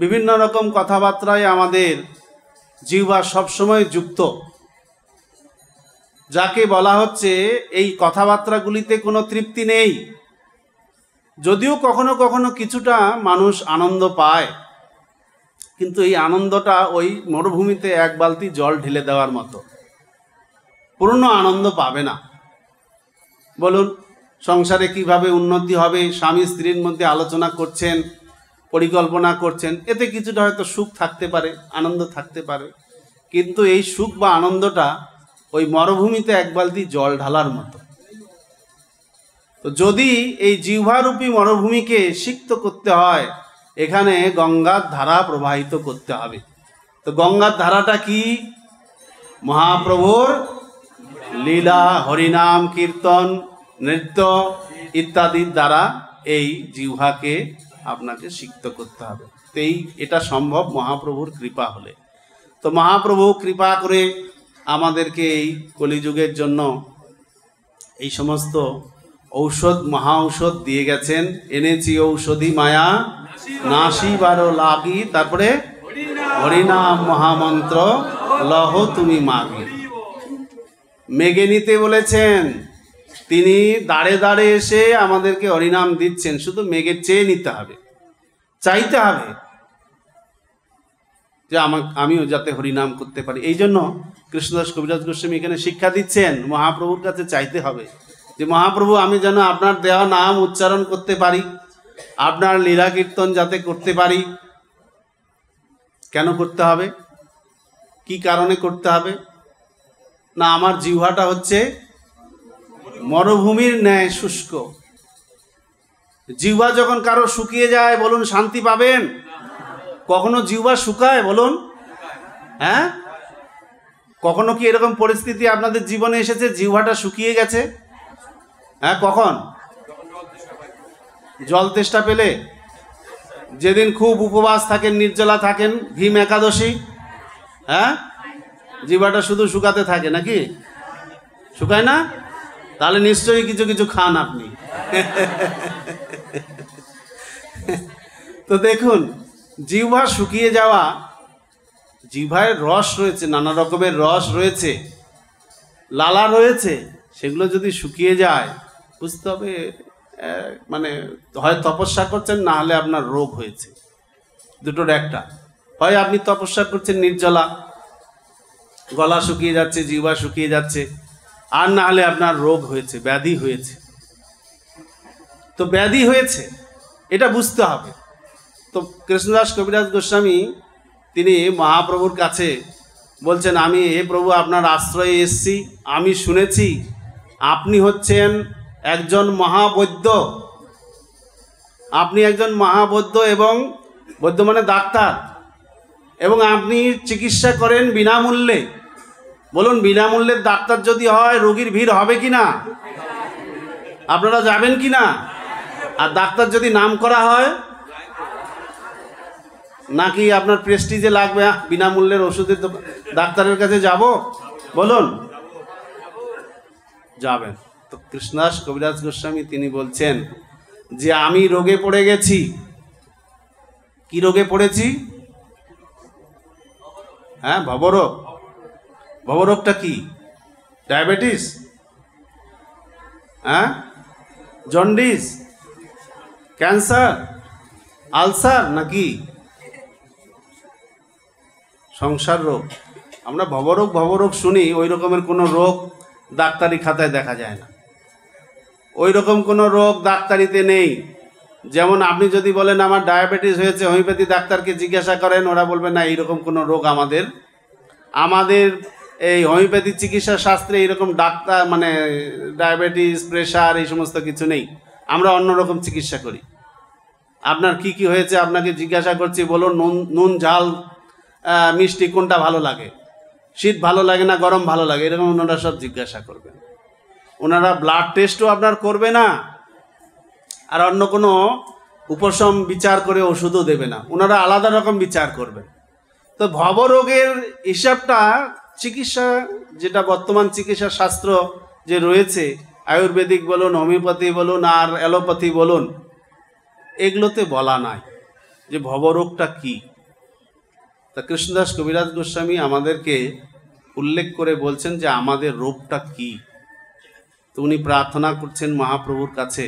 Speaker 1: বিভিন্ন রকম কথাবার্তায় আমাদের জিহ্বা সবসময় যুক্ত যাকে বলা হচ্ছে এই কথাবার্তাগুলিতে কোনো তৃপ্তি নেই যদিও কখনো কখনো কিছুটা মানুষ আনন্দ পায় কিন্তু এই আনন্দটা ওই মরুভূমিতে এক বালতি জল ঢেলে দেওয়ার মতো পূর্ণ আনন্দ পাবে না বলুন সংসারে কিভাবে উন্নতি হবে স্বামী স্ত্রীর মধ্যে আলোচনা করছেন পরিকল্পনা করছেন এতে কিছুটা হয়তো সুখ থাকতে পারে আনন্দ থাকতে পারে কিন্তু এই সুখ বা আনন্দটা ওই মরুভূমিতে এক বালতি জল ঢালার মতো তো যদি এই জিহ্বারূপী মরুভূমিকে সিক্ত করতে হয় এখানে গঙ্গার ধারা প্রবাহিত করতে হবে তো গঙ্গার ধারাটা কি মহাপ্রভুর লীলা হরিনাম কীর্তন নৃত্য ইত্যাদির দ্বারা এই জিহ্বাকে আপনাকে সিক্ত করতে হবে তো এই এটা সম্ভব মহাপ্রভুর কৃপা হলে তো মহাপ্রভু কৃপা করে আমাদেরকে এই কলিযুগের জন্য এই সমস্ত ঔষধ মহা ঔষধ দিয়ে গেছেন এনেছি ঔষধি মায়া নাসি বারো লাগি তারপরে হরিনাম মহামন্ত্র লহ তুমি মাগি মেগে নিতে বলেছেন তিনি দাঁড়ে দাঁড়ে এসে আমাদেরকে হরিনাম দিচ্ছেন শুধু মেঘে চেয়ে নিতে হবে চাইতে হবে যে আমাকে আমিও যাতে হরিনাম করতে পারি এই জন্য কৃষ্ণদাস কবিরাজ গোস্বামী এখানে শিক্ষা দিচ্ছেন মহাপ্রভুর কাছে চাইতে হবে যে মহাপ্রভু আমি যেন আপনার দেওয়া নাম উচ্চারণ করতে পারি আপনার লীলা কীর্তন যাতে করতে পারি কেন করতে হবে কি কারণে করতে হবে না আমার জিহ্বাটা হচ্ছে মরুভূমির ন্যায় শুষ্ক জিহ্বা যখন কারো শুকিয়ে যায় বলুন শান্তি পাবেন কখনো জিহ্বা শুকায় বলুন হ্যাঁ কখনো কি এরকম পরিস্থিতি আপনাদের জীবনে এসেছে জিহ্বাটা শুকিয়ে গেছে হ্যাঁ কখন জল তেষ্টা পেলে যেদিন খুব উপবাস থাকেন নির্জলা থাকেন ভীম একাদশী হ্যাঁ জিবাটা শুধু শুকাতে থাকে নাকি শুকায় না তাহলে নিশ্চয়ই কিছু কিছু খান আপনি তো দেখুন জিহ্বা শুকিয়ে যাওয়া জিহ্বায় রস রয়েছে নানা রকমের রস রয়েছে লালা রয়েছে সেগুলো যদি শুকিয়ে যায় বুঝতে হবে মানে হয় তপস্যা করছেন না হলে আপনার রোগ হয়েছে দুটোর একটা হয় আপনি তপস্যা করছেন নির্জলা গলা শুকিয়ে যাচ্ছে জিবা শুকিয়ে যাচ্ছে আর না হলে আপনার রোগ হয়েছে ব্যাধি হয়েছে তো ব্যাধি হয়েছে এটা বুঝতে হবে তো কৃষ্ণদাস কবিরাজ গোস্বামী তিনি মহাপ্রভুর কাছে বলছেন আমি এ প্রভু আপনার আশ্রয়ে এসছি আমি শুনেছি আপনি হচ্ছেন একজন মহাবৈদ্য আপনি একজন মহাবৈদ্য এবং বৈদ্য মানে ডাক্তার এবং আপনি চিকিৎসা করেন বিনামূল্যে বলুন বিনামূল্যের ডাক্তার যদি হয় রোগীর ভিড় হবে কি না আপনারা যাবেন কি না আর ডাক্তার যদি নাম করা হয় নাকি আপনার প্রেস্টিজে লাগবে বিনামূল্যের ওষুধের ডাক্তারের কাছে যাব বলুন যাবেন তো কৃষ্ণাস কবিরাজ গোস্বামী তিনি বলছেন যে আমি রোগে পড়ে গেছি কি রোগে পড়েছি হ্যাঁ ভবরোগ ভবরোগটা কি ডায়াবেটিস হ্যাঁ জন্ডিস ক্যান্সার আলসার নাকি সংসার রোগ আমরা ভবরোগ ভবরোগ শুনি ওই রকমের কোনো রোগ ডাক্তারি খাতায় দেখা যায় না ওই রকম কোনো রোগ ডাক্তারিতে নেই যেমন আপনি যদি বলেন আমার ডায়াবেটিস হয়েছে হোমিওপ্যাথি ডাক্তারকে জিজ্ঞাসা করেন ওরা বলবে না এইরকম কোনো রোগ আমাদের আমাদের এই হোমিওপ্যাথি চিকিৎসা শাস্ত্রে এইরকম ডাক্তার মানে ডায়াবেটিস প্রেশার এই সমস্ত কিছু নেই আমরা অন্যরকম চিকিৎসা করি আপনার কি কি হয়েছে আপনাকে জিজ্ঞাসা করছি বলুন নুন নুন ঝাল মিষ্টি কোনটা ভালো লাগে শীত ভালো লাগে না গরম ভালো লাগে এরকম ওনারা সব জিজ্ঞাসা করবেন ওনারা ব্লাড টেস্টও আপনার করবে না আর অন্য কোনো উপশম বিচার করে ওষুধও দেবে না ওনারা আলাদা রকম বিচার করবেন তো ভবরোগের হিসাবটা চিকিৎসা যেটা বর্তমান চিকিৎসা শাস্ত্র যে রয়েছে আয়ুর্বেদিক বলুন হোমিওপ্যাথি বলুন আর অ্যালোপ্যাথি বলুন এগুলোতে বলা নাই যে ভবরোগটা কি তা কৃষ্ণদাস কবিরাজ গোস্বামী আমাদেরকে উল্লেখ করে বলছেন যে আমাদের রোগটা কী তো উনি প্রার্থনা করছেন মহাপ্রভুর কাছে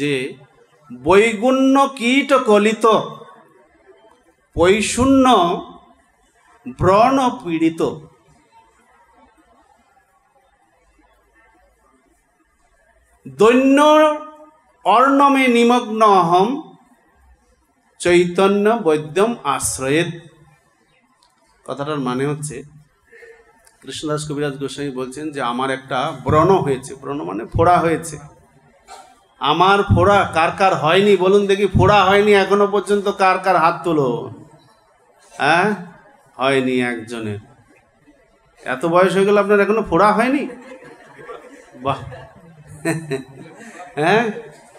Speaker 1: যে বৈগুণ্য কীট কলিত পৈশূন্য ব্রণ পীড়িত দৈন্য অর্ণমে নিমগ্ন অহম চৈতন্য বৈদ্যম আশ্রয়েত কথাটার মানে হচ্ছে কৃষ্ণদাস কবিরাজ গোস্বামী বলছেন যে আমার একটা ব্রণ হয়েছে ব্রণ মানে ফোড়া হয়েছে আমার ফোড়া কার কার হয়নি বলুন দেখি ফোড়া হয়নি এখনো পর্যন্ত কার কার হাত তোলো হ্যাঁ হয়নি একজনের এত বয়স হয়ে গেল আপনার এখনো ফোড়া হয়নি বাহ হ্যাঁ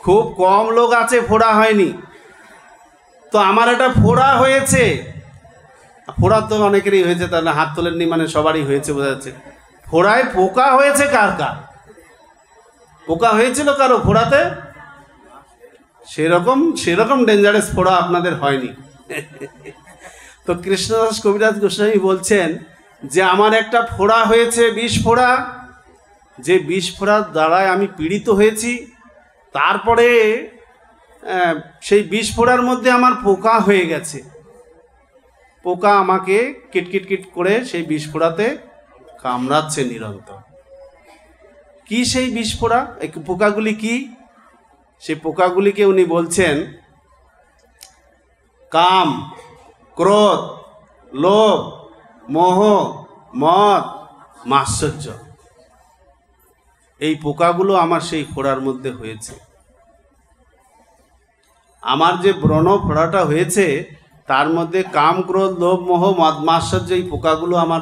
Speaker 1: খুব কম লোক আছে ফোড়া হয়নি তো আমার এটা ফোড়া হয়েছে ফোড়া তো অনেকেরই হয়েছে তাহলে হাত তোলেননি মানে সবারই হয়েছে বোঝা যাচ্ছে ফোড়ায় পোকা হয়েছে কার কার পোকা হয়েছিল কারো ফোড়াতে সেরকম সেরকম ডেঞ্জারাস ফোড়া আপনাদের হয়নি তো কৃষ্ণদাস কবিরাজ গোস্বামী বলছেন যে আমার একটা ফোড়া হয়েছে বিষ ফোড়া যে বিষ ফোড়ার দ্বারায় আমি পীড়িত হয়েছি তারপরে সেই বিষ ফোড়ার মধ্যে আমার পোকা হয়ে গেছে পোকা আমাকে কিটকিটকিট করে সেই বিস্ফোরাতে কামড়াচ্ছে নিরন্তর কি সেই বিস্ফোরা এই পোকাগুলি কি সেই পোকাগুলিকে উনি বলছেন কাম ক্রোধ লোভ মোহ মদ মাশ্চর্য এই পোকাগুলো আমার সেই ফোড়ার মধ্যে হয়েছে আমার যে ব্রণ ফোড়াটা হয়েছে তার মধ্যে কাম ক্রোধ লোভ মোহ মদ মাসের যেই পোকাগুলো আমার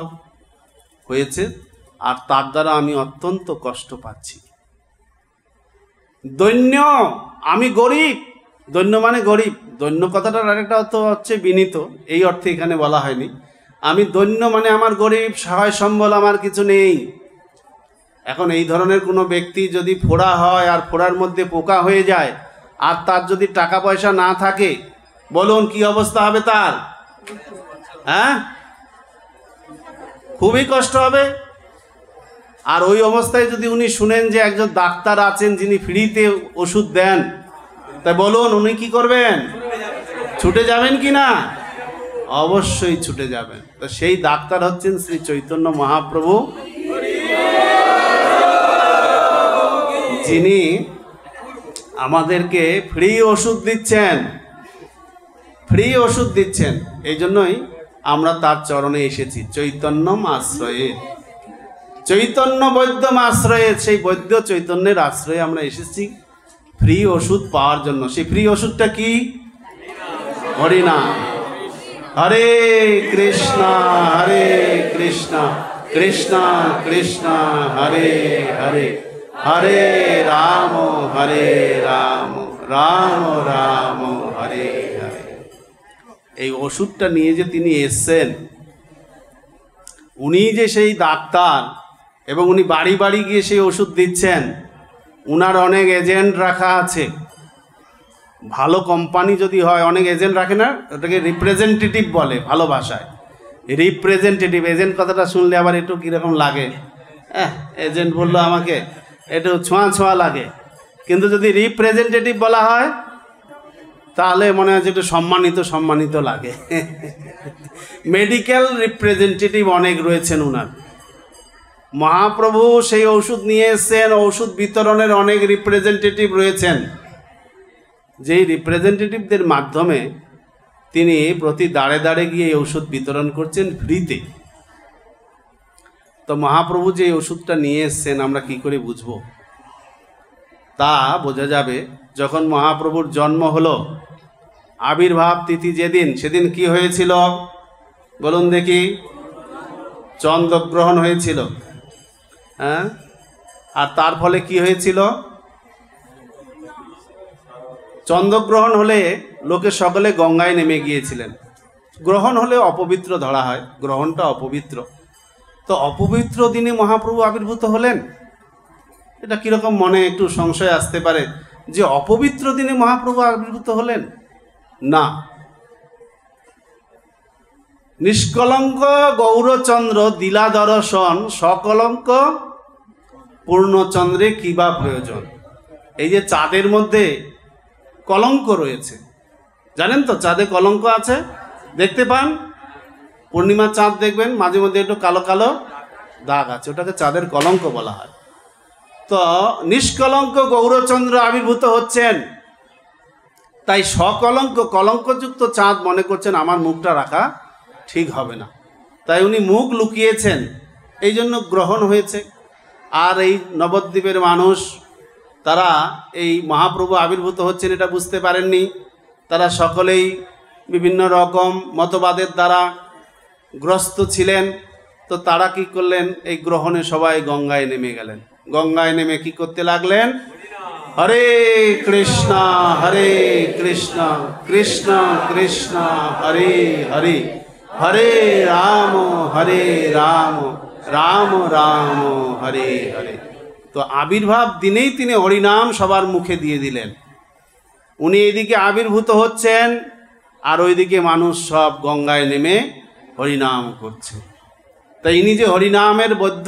Speaker 1: হয়েছে আর তার দ্বারা আমি অত্যন্ত কষ্ট পাচ্ছি দৈন্য আমি গরিব দৈন্য মানে গরিব দৈন্য কথাটার আরেকটা অর্থ হচ্ছে বিনীত এই অর্থে এখানে বলা হয়নি আমি দৈন্য মানে আমার গরিব সহায় সম্বল আমার কিছু নেই এখন এই ধরনের কোনো ব্যক্তি যদি ফোড়া হয় আর ফোড়ার মধ্যে পোকা হয়ে যায় আর তার যদি টাকা পয়সা না থাকে বলুন কি অবস্থা হবে তার হ্যাঁ খুবই কষ্ট হবে আর ওই অবস্থায় যদি উনি শুনেন যে একজন ডাক্তার আছেন যিনি ফ্রিতে ওষুধ দেন তাই বলুন উনি কি করবেন ছুটে যাবেন কি না অবশ্যই ছুটে যাবেন তো সেই ডাক্তার হচ্ছেন শ্রী চৈতন্য মহাপ্রভু যিনি আমাদেরকে ফ্রি ওষুধ দিচ্ছেন ফ্রি ওষুধ দিচ্ছেন এই জন্যই আমরা তার চরণে এসেছি চৈতন্যম আশ্রয়ে চৈতন্য বৈদ্যম আশ্রয়ে সেই বৈদ্য চৈতন্যের আশ্রয়ে আমরা এসেছি ফ্রি ওষুধ পাওয়ার জন্য সেই ফ্রি ওষুধটা কি হরিনা হরে কৃষ্ণ হরে কৃষ্ণ কৃষ্ণ কৃষ্ণ হরে হরে হরে রাম হরে রাম রাম রাম হরে এই ওষুধটা নিয়ে যে তিনি এসছেন উনি যে সেই ডাক্তার এবং উনি বাড়ি বাড়ি গিয়ে সেই ওষুধ দিচ্ছেন উনার অনেক এজেন্ট রাখা আছে ভালো কোম্পানি যদি হয় অনেক এজেন্ট রাখে না ওটাকে রিপ্রেজেন্টেটিভ বলে ভালো ভাষায় রিপ্রেজেন্টেটিভ এজেন্ট কথাটা শুনলে আবার একটু কীরকম লাগে হ্যাঁ এজেন্ট বললো আমাকে একটু ছোঁয়া ছোঁয়া লাগে কিন্তু যদি রিপ্রেজেন্টেটিভ বলা হয় তাহলে মনে হয় একটু সম্মানিত সম্মানিত লাগে মেডিকেল রিপ্রেজেন্টেটিভ অনেক রয়েছেন উনার মহাপ্রভু সেই ওষুধ নিয়ে এসছেন ওষুধ বিতরণের অনেক রিপ্রেজেন্টেটিভ রয়েছেন যেই রিপ্রেজেন্টেটিভদের মাধ্যমে তিনি প্রতি দাঁড়ে দাঁড়ে গিয়ে এই ওষুধ বিতরণ করছেন ফ্রিতে তো মহাপ্রভু যে ওষুধটা নিয়ে এসছেন আমরা কি করে বুঝবো তা বোঝা যাবে যখন মহাপ্রভুর জন্ম হলো আবির্ভাব তিথি যেদিন সেদিন কি হয়েছিল বলুন দেখি চন্দ্রগ্রহণ হয়েছিল হ্যাঁ আর তার ফলে কি হয়েছিল চন্দ্রগ্রহণ হলে লোকে সকলে গঙ্গায় নেমে গিয়েছিলেন গ্রহণ হলে অপবিত্র ধরা হয় গ্রহণটা অপবিত্র তো অপবিত্র দিনে মহাপ্রভু আবির্ভূত হলেন এটা কীরকম মনে একটু সংশয় আসতে পারে যে অপবিত্র দিনে মহাপ্রভু আবির্ভূত হলেন না নিষ্কলঙ্ক গৌরচন্দ্র দিলা দর্শন সকলঙ্ক পূর্ণচন্দ্রে কিবা প্রয়োজন এই যে চাঁদের মধ্যে কলঙ্ক রয়েছে জানেন তো চাঁদে কলঙ্ক আছে দেখতে পান পূর্ণিমার চাঁদ দেখবেন মাঝে মধ্যে একটু কালো কালো দাগ আছে ওটাকে চাঁদের কলঙ্ক বলা হয় তো নিষ্কলঙ্ক গৌরচন্দ্র আবির্ভূত হচ্ছেন তাই সকলঙ্ক কলঙ্কযুক্ত চাঁদ মনে করছেন আমার মুখটা রাখা ঠিক হবে না তাই উনি মুখ লুকিয়েছেন এই জন্য গ্রহণ হয়েছে আর এই নবদ্বীপের মানুষ তারা এই মহাপ্রভু আবির্ভূত হচ্ছেন এটা বুঝতে পারেননি তারা সকলেই বিভিন্ন রকম মতবাদের দ্বারা গ্রস্ত ছিলেন তো তারা কি করলেন এই গ্রহণে সবাই গঙ্গায় নেমে গেলেন গঙ্গায় নেমে কি করতে লাগলেন হরে কৃষ্ণ হরে কৃষ্ণ কৃষ্ণ কৃষ্ণ হরে হরে হরে রাম হরে রাম রাম রাম হরে হরে তো আবির্ভাব দিনেই তিনি হরিনাম সবার মুখে দিয়ে দিলেন উনি এদিকে আবির্ভূত হচ্ছেন আর ওইদিকে মানুষ সব গঙ্গায় নেমে হরিনাম করছে তাই ইনি যে হরিনামের বৈধ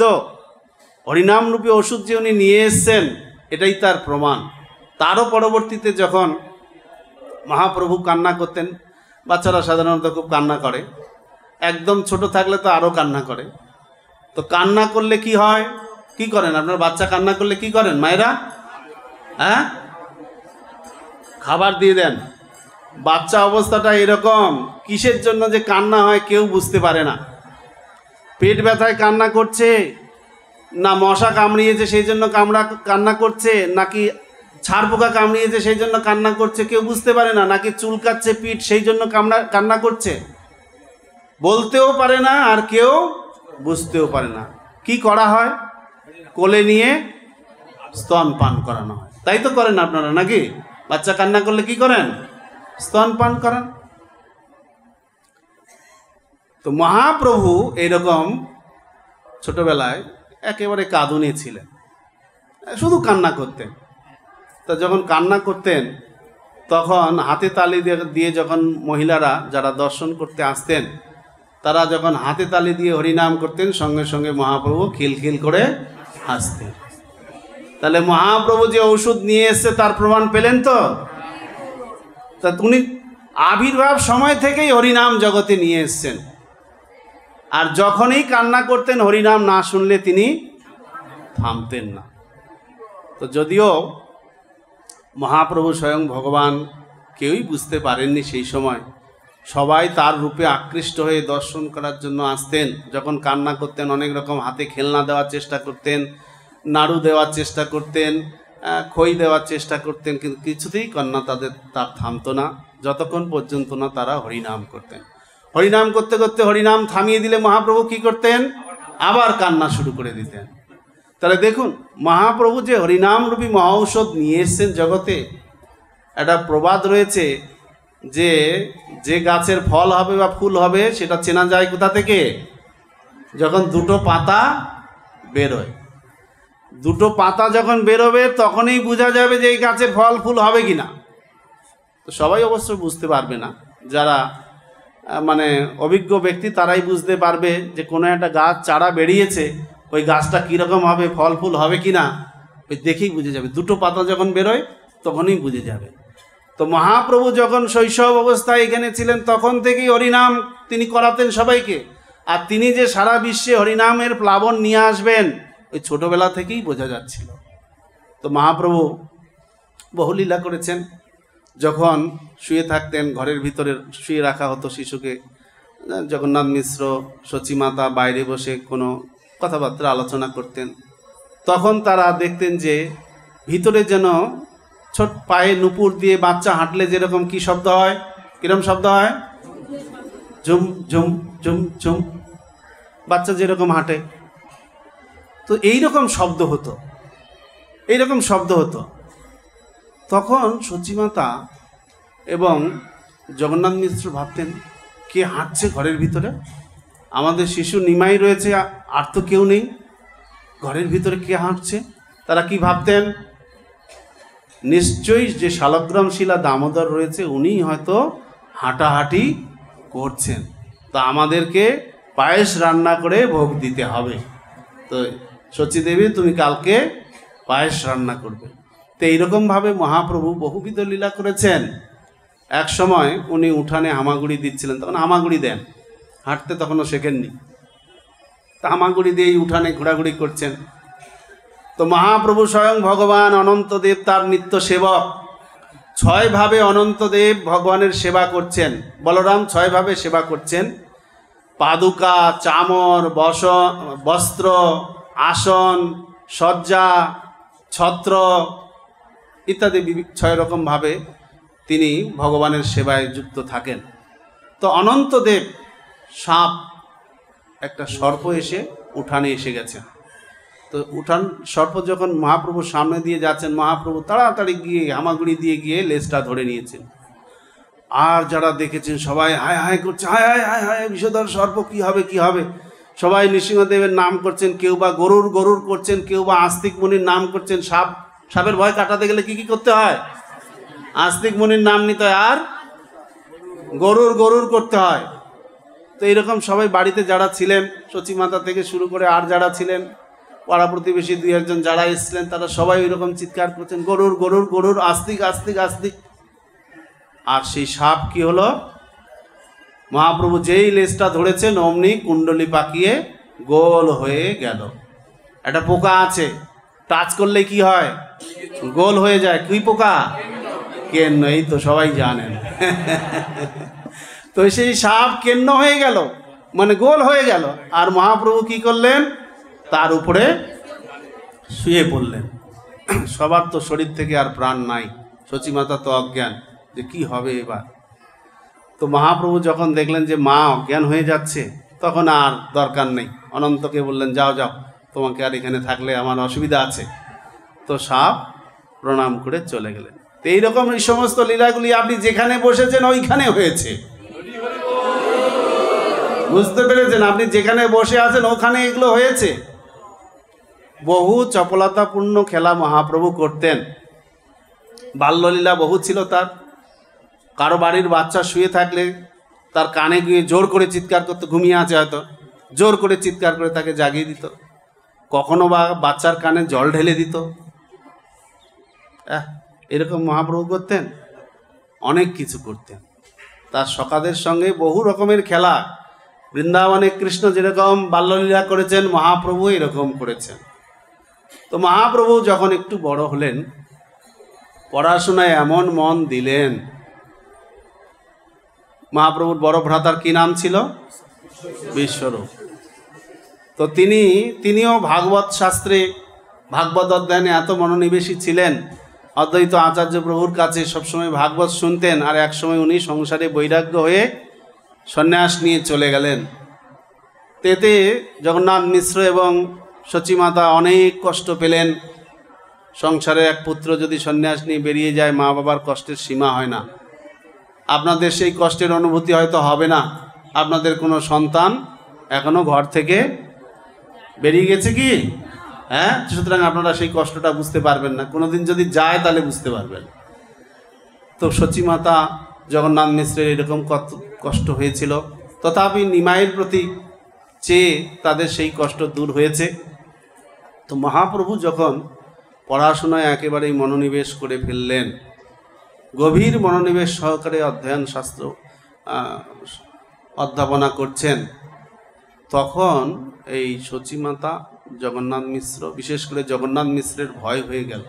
Speaker 1: হরিনামরূপী ওষুধ যে উনি নিয়ে এসছেন এটাই তার প্রমাণ তারও পরবর্তীতে যখন মহাপ্রভু কান্না করতেন বাচ্চারা সাধারণত খুব কান্না করে একদম ছোট থাকলে তো আরও কান্না করে তো কান্না করলে কি হয় কি করেন আপনার বাচ্চা কান্না করলে কি করেন মায়েরা হ্যাঁ খাবার দিয়ে দেন বাচ্চা অবস্থাটা এরকম কিসের জন্য যে কান্না হয় কেউ বুঝতে পারে না পেট ব্যথায় কান্না করছে না মশা কামড়িয়েছে সেই জন্য কামড়া কান্না করছে নাকি ছাড় পোকা কামড়িয়েছে সেই জন্য কান্না করছে কেউ বুঝতে পারে না নাকি চুলকাচ্ছে পিঠ সেই জন্য কামড়া কান্না করছে বলতেও পারে না আর কেউ বুঝতেও পারে না কি করা হয় কোলে নিয়ে স্তন পান করানো হয় তাই তো করেন আপনারা নাকি বাচ্চা কান্না করলে কি করেন স্তন পান করান তো মহাপ্রভু এরকম ছোটবেলায় একেবারে কাঁদুনি ছিলেন শুধু কান্না করতেন তা যখন কান্না করতেন তখন হাতে তালি দিয়ে যখন মহিলারা যারা দর্শন করতে আসতেন তারা যখন হাতে তালি দিয়ে হরিনাম করতেন সঙ্গে সঙ্গে মহাপ্রভু খিলখিল করে হাসতেন তাহলে মহাপ্রভু যে ওষুধ নিয়ে এসছে তার প্রমাণ পেলেন তো তা উনি আবির্ভাব সময় থেকেই হরিনাম জগতে নিয়ে এসছেন আর যখনই কান্না করতেন হরিনাম না শুনলে তিনি থামতেন না তো যদিও মহাপ্রভু স্বয়ং ভগবান কেউই বুঝতে পারেননি সেই সময় সবাই তার রূপে আকৃষ্ট হয়ে দর্শন করার জন্য আসতেন যখন কান্না করতেন অনেক রকম হাতে খেলনা দেওয়ার চেষ্টা করতেন নাড়ু দেওয়ার চেষ্টা করতেন খই দেওয়ার চেষ্টা করতেন কিন্তু কিছুতেই কন্যা তাদের তার থামতো না যতক্ষণ পর্যন্ত না তারা হরিনাম করতেন হরিনাম করতে করতে হরিনাম থামিয়ে দিলে মহাপ্রভু কি করতেন আবার কান্না শুরু করে দিতেন তাহলে দেখুন মহাপ্রভু যে হরিনাম রূপী মহাঔষধ নিয়ে এসছেন জগতে একটা প্রবাদ রয়েছে যে যে গাছের ফল হবে বা ফুল হবে সেটা চেনা যায় কোথা থেকে যখন দুটো পাতা বেরোয় দুটো পাতা যখন বেরোবে তখনই বোঝা যাবে যে এই গাছের ফল ফুল হবে কি না তো সবাই অবশ্য বুঝতে পারবে না যারা মানে অভিজ্ঞ ব্যক্তি তারাই বুঝতে পারবে যে কোনো একটা গাছ চারা বেরিয়েছে ওই গাছটা কীরকম হবে ফল ফুল হবে কি না ওই দেখেই বুঝে যাবে দুটো পাতা যখন বেরোয় তখনই বুঝে যাবে তো মহাপ্রভু যখন শৈশব অবস্থায় এখানে ছিলেন তখন থেকেই হরিনাম তিনি করাতেন সবাইকে আর তিনি যে সারা বিশ্বে হরিনামের প্লাবন নিয়ে আসবেন ওই ছোটোবেলা থেকেই বোঝা যাচ্ছিল তো মহাপ্রভু বহুলীলা করেছেন যখন শুয়ে থাকতেন ঘরের ভিতরে শুয়ে রাখা হতো শিশুকে জগন্নাথ মিশ্র সচিমাতা বাইরে বসে কোনো কথাবার্তা আলোচনা করতেন তখন তারা দেখতেন যে ভিতরে যেন ছোট পায়ে নুপুর দিয়ে বাচ্চা হাঁটলে যেরকম কি শব্দ হয় কিরম শব্দ হয় ঝুম ঝুম ঝুম ঝুম বাচ্চা যেরকম হাঁটে তো এই রকম শব্দ হতো এই রকম শব্দ হতো তখন সচিমাতা এবং জগন্নাথ মিশ্র ভাবতেন কে হাঁটছে ঘরের ভিতরে আমাদের শিশু নিমাই রয়েছে আর তো কেউ নেই ঘরের ভিতরে কে হাঁটছে তারা কি ভাবতেন নিশ্চয়ই যে শালগ্রাম শিলা দামোদর রয়েছে উনি হয়তো হাঁটাহাঁটি করছেন তা আমাদেরকে পায়েস রান্না করে ভোগ দিতে হবে তো সচিদেবী তুমি কালকে পায়েস রান্না করবে তো এইরকমভাবে মহাপ্রভু বহুবিধ লীলা করেছেন এক সময় উনি উঠানে হামাগুড়ি দিচ্ছিলেন তখন হামাগুড়ি দেন হাঁটতে তখনও শেখেননি তা হামাগুড়ি দিয়েই উঠানে ঘোরাঘুরি করছেন তো মহাপ্রভু স্বয়ং ভগবান অনন্তদেব তার নিত্য সেবক ছয়ভাবে অনন্তদেব ভগবানের সেবা করছেন বলরাম ছয়ভাবে সেবা করছেন পাদুকা চামর বস বস্ত্র আসন শয্যা ছত্র ইত্যাদি ছয় রকমভাবে তিনি ভগবানের সেবায় যুক্ত থাকেন তো অনন্তদেব সাপ একটা সর্প এসে উঠানে এসে গেছে তো উঠান সর্প যখন মহাপ্রভুর সামনে দিয়ে যাচ্ছেন মহাপ্রভু তাড়াতাড়ি গিয়ে হামাগুড়ি দিয়ে গিয়ে লেজটা ধরে নিয়েছেন আর যারা দেখেছেন সবাই হায় হায় করছে হায় হায় হায় হায় বিষধর সর্প কী হবে কি হবে সবাই নৃসিংহদেবের নাম করছেন কেউ বা গরুর গরুর করছেন কেউ বা আস্তিক মুনির নাম করছেন সাপ সাপের ভয় কাটাতে গেলে কি কি করতে হয় আস্তিক মুনির নাম নিতে হয় আর গরুর গরুর করতে হয় তো এরকম সবাই বাড়িতে যারা ছিলেন মাতা থেকে শুরু করে আর যারা ছিলেন পাড়া প্রতিবেশী দুই একজন যারা এসছিলেন তারা সবাই ওই রকম চিৎকার করছেন গরুর গরুর গরুর আস্তিক আস্তিক আস্তিক আর সেই সাপ কি হলো মহাপ্রভু যেই লেজটা ধরেছেন অমনি কুণ্ডলি পাকিয়ে গোল হয়ে গেল একটা পোকা আছে টাচ করলে কি হয় গোল হয়ে যায় কুই পোকা কেন্ন এই তো সবাই জানেন তো সেই সাপ কেন্ন হয়ে গেল মানে গোল হয়ে গেল আর মহাপ্রভু কি করলেন তার উপরে শুয়ে পড়লেন সবার তো শরীর থেকে আর প্রাণ নাই সচিমাতা তো অজ্ঞান যে কি হবে এবার তো মহাপ্রভু যখন দেখলেন যে মা অজ্ঞান হয়ে যাচ্ছে তখন আর দরকার নেই অনন্তকে বললেন যাও যাও তোমাকে আর এখানে থাকলে আমার অসুবিধা আছে তো সাপ প্রণাম করে চলে গেলেন তো এইরকম এই সমস্ত লীলাগুলি আপনি যেখানে বসেছেন ওইখানে হয়েছে বুঝতে পেরেছেন আপনি যেখানে বসে আছেন ওখানে এগুলো হয়েছে বহু চপলতাপূর্ণ খেলা মহাপ্রভু করতেন বাল্যলীলা বহু ছিল তার কারো বাড়ির বাচ্চা শুয়ে থাকলে তার কানে গিয়ে জোর করে চিৎকার করতে ঘুমিয়ে আছে হয়তো জোর করে চিৎকার করে তাকে জাগিয়ে দিত কখনো বা বাচ্চার কানে জল ঢেলে দিত এরকম মহাপ্রভু করতেন অনেক কিছু করতেন তার সকাদের সঙ্গে বহু রকমের খেলা বৃন্দাবনে কৃষ্ণ যেরকম বাল্যলীলা করেছেন মহাপ্রভু এরকম করেছেন তো মহাপ্রভু যখন একটু বড় হলেন পড়াশোনায় এমন মন দিলেন মহাপ্রভুর বড় ভ্রাতার কি নাম ছিল বিশ্বরূপ তো তিনি তিনিও ভাগবত শাস্ত্রে ভাগবত অধ্যয়নে এত মনোনিবেশী ছিলেন অদ্বৈত আচার্য প্রভুর কাছে সবসময় ভাগবত শুনতেন আর একসময় উনি সংসারে বৈরাগ্য হয়ে সন্ন্যাস নিয়ে চলে গেলেন তেতে জগন্নাথ মিশ্র এবং সচিমাতা অনেক কষ্ট পেলেন সংসারের এক পুত্র যদি সন্ন্যাস নিয়ে বেরিয়ে যায় মা বাবার কষ্টের সীমা হয় না আপনাদের সেই কষ্টের অনুভূতি হয়তো হবে না আপনাদের কোনো সন্তান এখনও ঘর থেকে বেরিয়ে গেছে কি হ্যাঁ সুতরাং আপনারা সেই কষ্টটা বুঝতে পারবেন না কোনোদিন যদি যায় তাহলে বুঝতে পারবেন তো সচিমাতা জগন্নাথ মিশ্রের এরকম কত কষ্ট হয়েছিল তথাপি নিমাইয়ের প্রতি চেয়ে তাদের সেই কষ্ট দূর হয়েছে তো মহাপ্রভু যখন পড়াশোনায় একেবারেই মনোনিবেশ করে ফেললেন গভীর মনোনিবেশ সহকারে অধ্যয়ন শাস্ত্র অধ্যাপনা করছেন তখন এই সচিমাতা জগন্নাথ মিশ্র বিশেষ করে জগন্নাথ মিশ্রের ভয় হয়ে গেল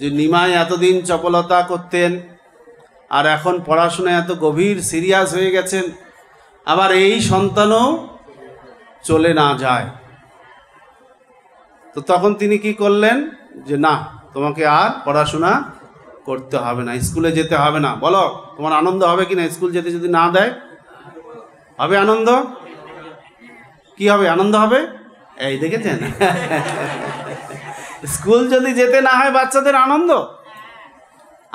Speaker 1: যে নিমায় এতদিন চপলতা করতেন আর এখন পড়াশোনায় এত গভীর সিরিয়াস হয়ে গেছেন আবার এই সন্তানও চলে না যায় তো তখন তিনি কি করলেন যে না তোমাকে আর পড়াশোনা করতে হবে না স্কুলে যেতে হবে না বলো তোমার আনন্দ হবে কি না স্কুল যেতে যদি না দেয় হবে আনন্দ কি হবে আনন্দ হবে এই দেখেছেন স্কুল যদি যেতে না হয় বাচ্চাদের আনন্দ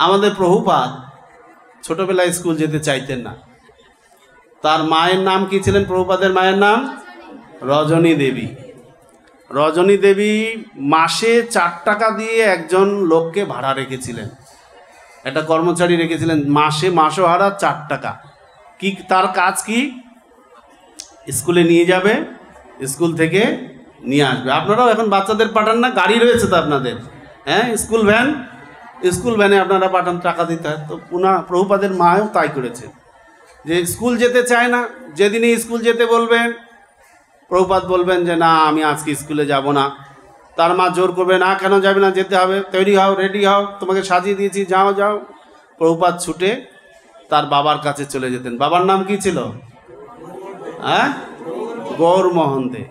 Speaker 1: আমাদের প্রভুপাদ ছোটবেলায় স্কুল যেতে চাইতেন না তার মায়ের নাম কি ছিলেন প্রভুপাদের মায়ের নাম রজনী দেবী রজনী দেবী মাসে চার টাকা দিয়ে একজন লোককে ভাড়া রেখেছিলেন একটা কর্মচারী রেখেছিলেন মাসে মাসও ভাড়া চার টাকা কি তার কাজ কি স্কুলে নিয়ে যাবে স্কুল থেকে নিয়ে আসবে আপনারাও এখন বাচ্চাদের পাঠান না গাড়ি রয়েছে তো আপনাদের হ্যাঁ স্কুল ভ্যান স্কুল ভ্যানে আপনারা পাঠান টাকা দিতে হয় তো পুনা প্রভুপাদের মাও তাই করেছে যে স্কুল যেতে চায় না যেদিনই স্কুল যেতে বলবেন প্রভুপাত বলবেন যে না আমি আজকে স্কুলে যাব না তার মা জোর করবে না কেন যাবে না যেতে হবে তৈরি হও রেডি হও তোমাকে সাজিয়ে দিয়েছি যাও যাও প্রভুপাত ছুটে তার বাবার কাছে চলে যেতেন বাবার নাম কি ছিল হ্যাঁ গৌরমোহন দে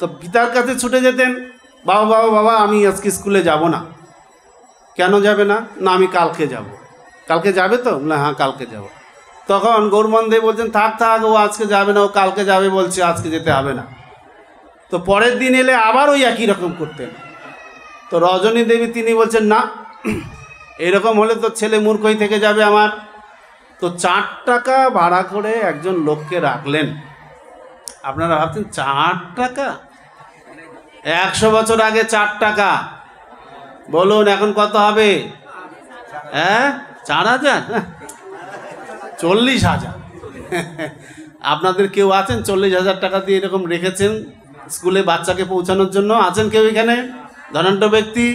Speaker 1: তো পিতার কাছে ছুটে যেতেন বাবা বাবা বাবা আমি আজকে স্কুলে যাব না কেন যাবে না না আমি কালকে যাব কালকে যাবে তো না হ্যাঁ কালকে যাব তখন গৌরমন বলছেন থাক থাক ও আজকে যাবে না ও কালকে যাবে বলছে আজকে যেতে হবে না তো পরের দিন এলে আবার ওই একই রকম করতেন তো রজনী দেবী তিনি বলছেন না এরকম হলে তো ছেলে মূর্খই থেকে যাবে আমার তো চার টাকা ভাড়া করে একজন লোককে রাখলেন আপনারা ভাবছেন চার টাকা একশো বছর আগে চার টাকা বলুন এখন কত হবে হ্যাঁ চার হাজার চল্লিশ হাজার আপনাদের কেউ আছেন চল্লিশ হাজার টাকা দিয়ে এরকম রেখেছেন স্কুলে বাচ্চাকে পৌঁছানোর জন্য আছেন কেউ এখানে ধনাঢ্য ব্যক্তি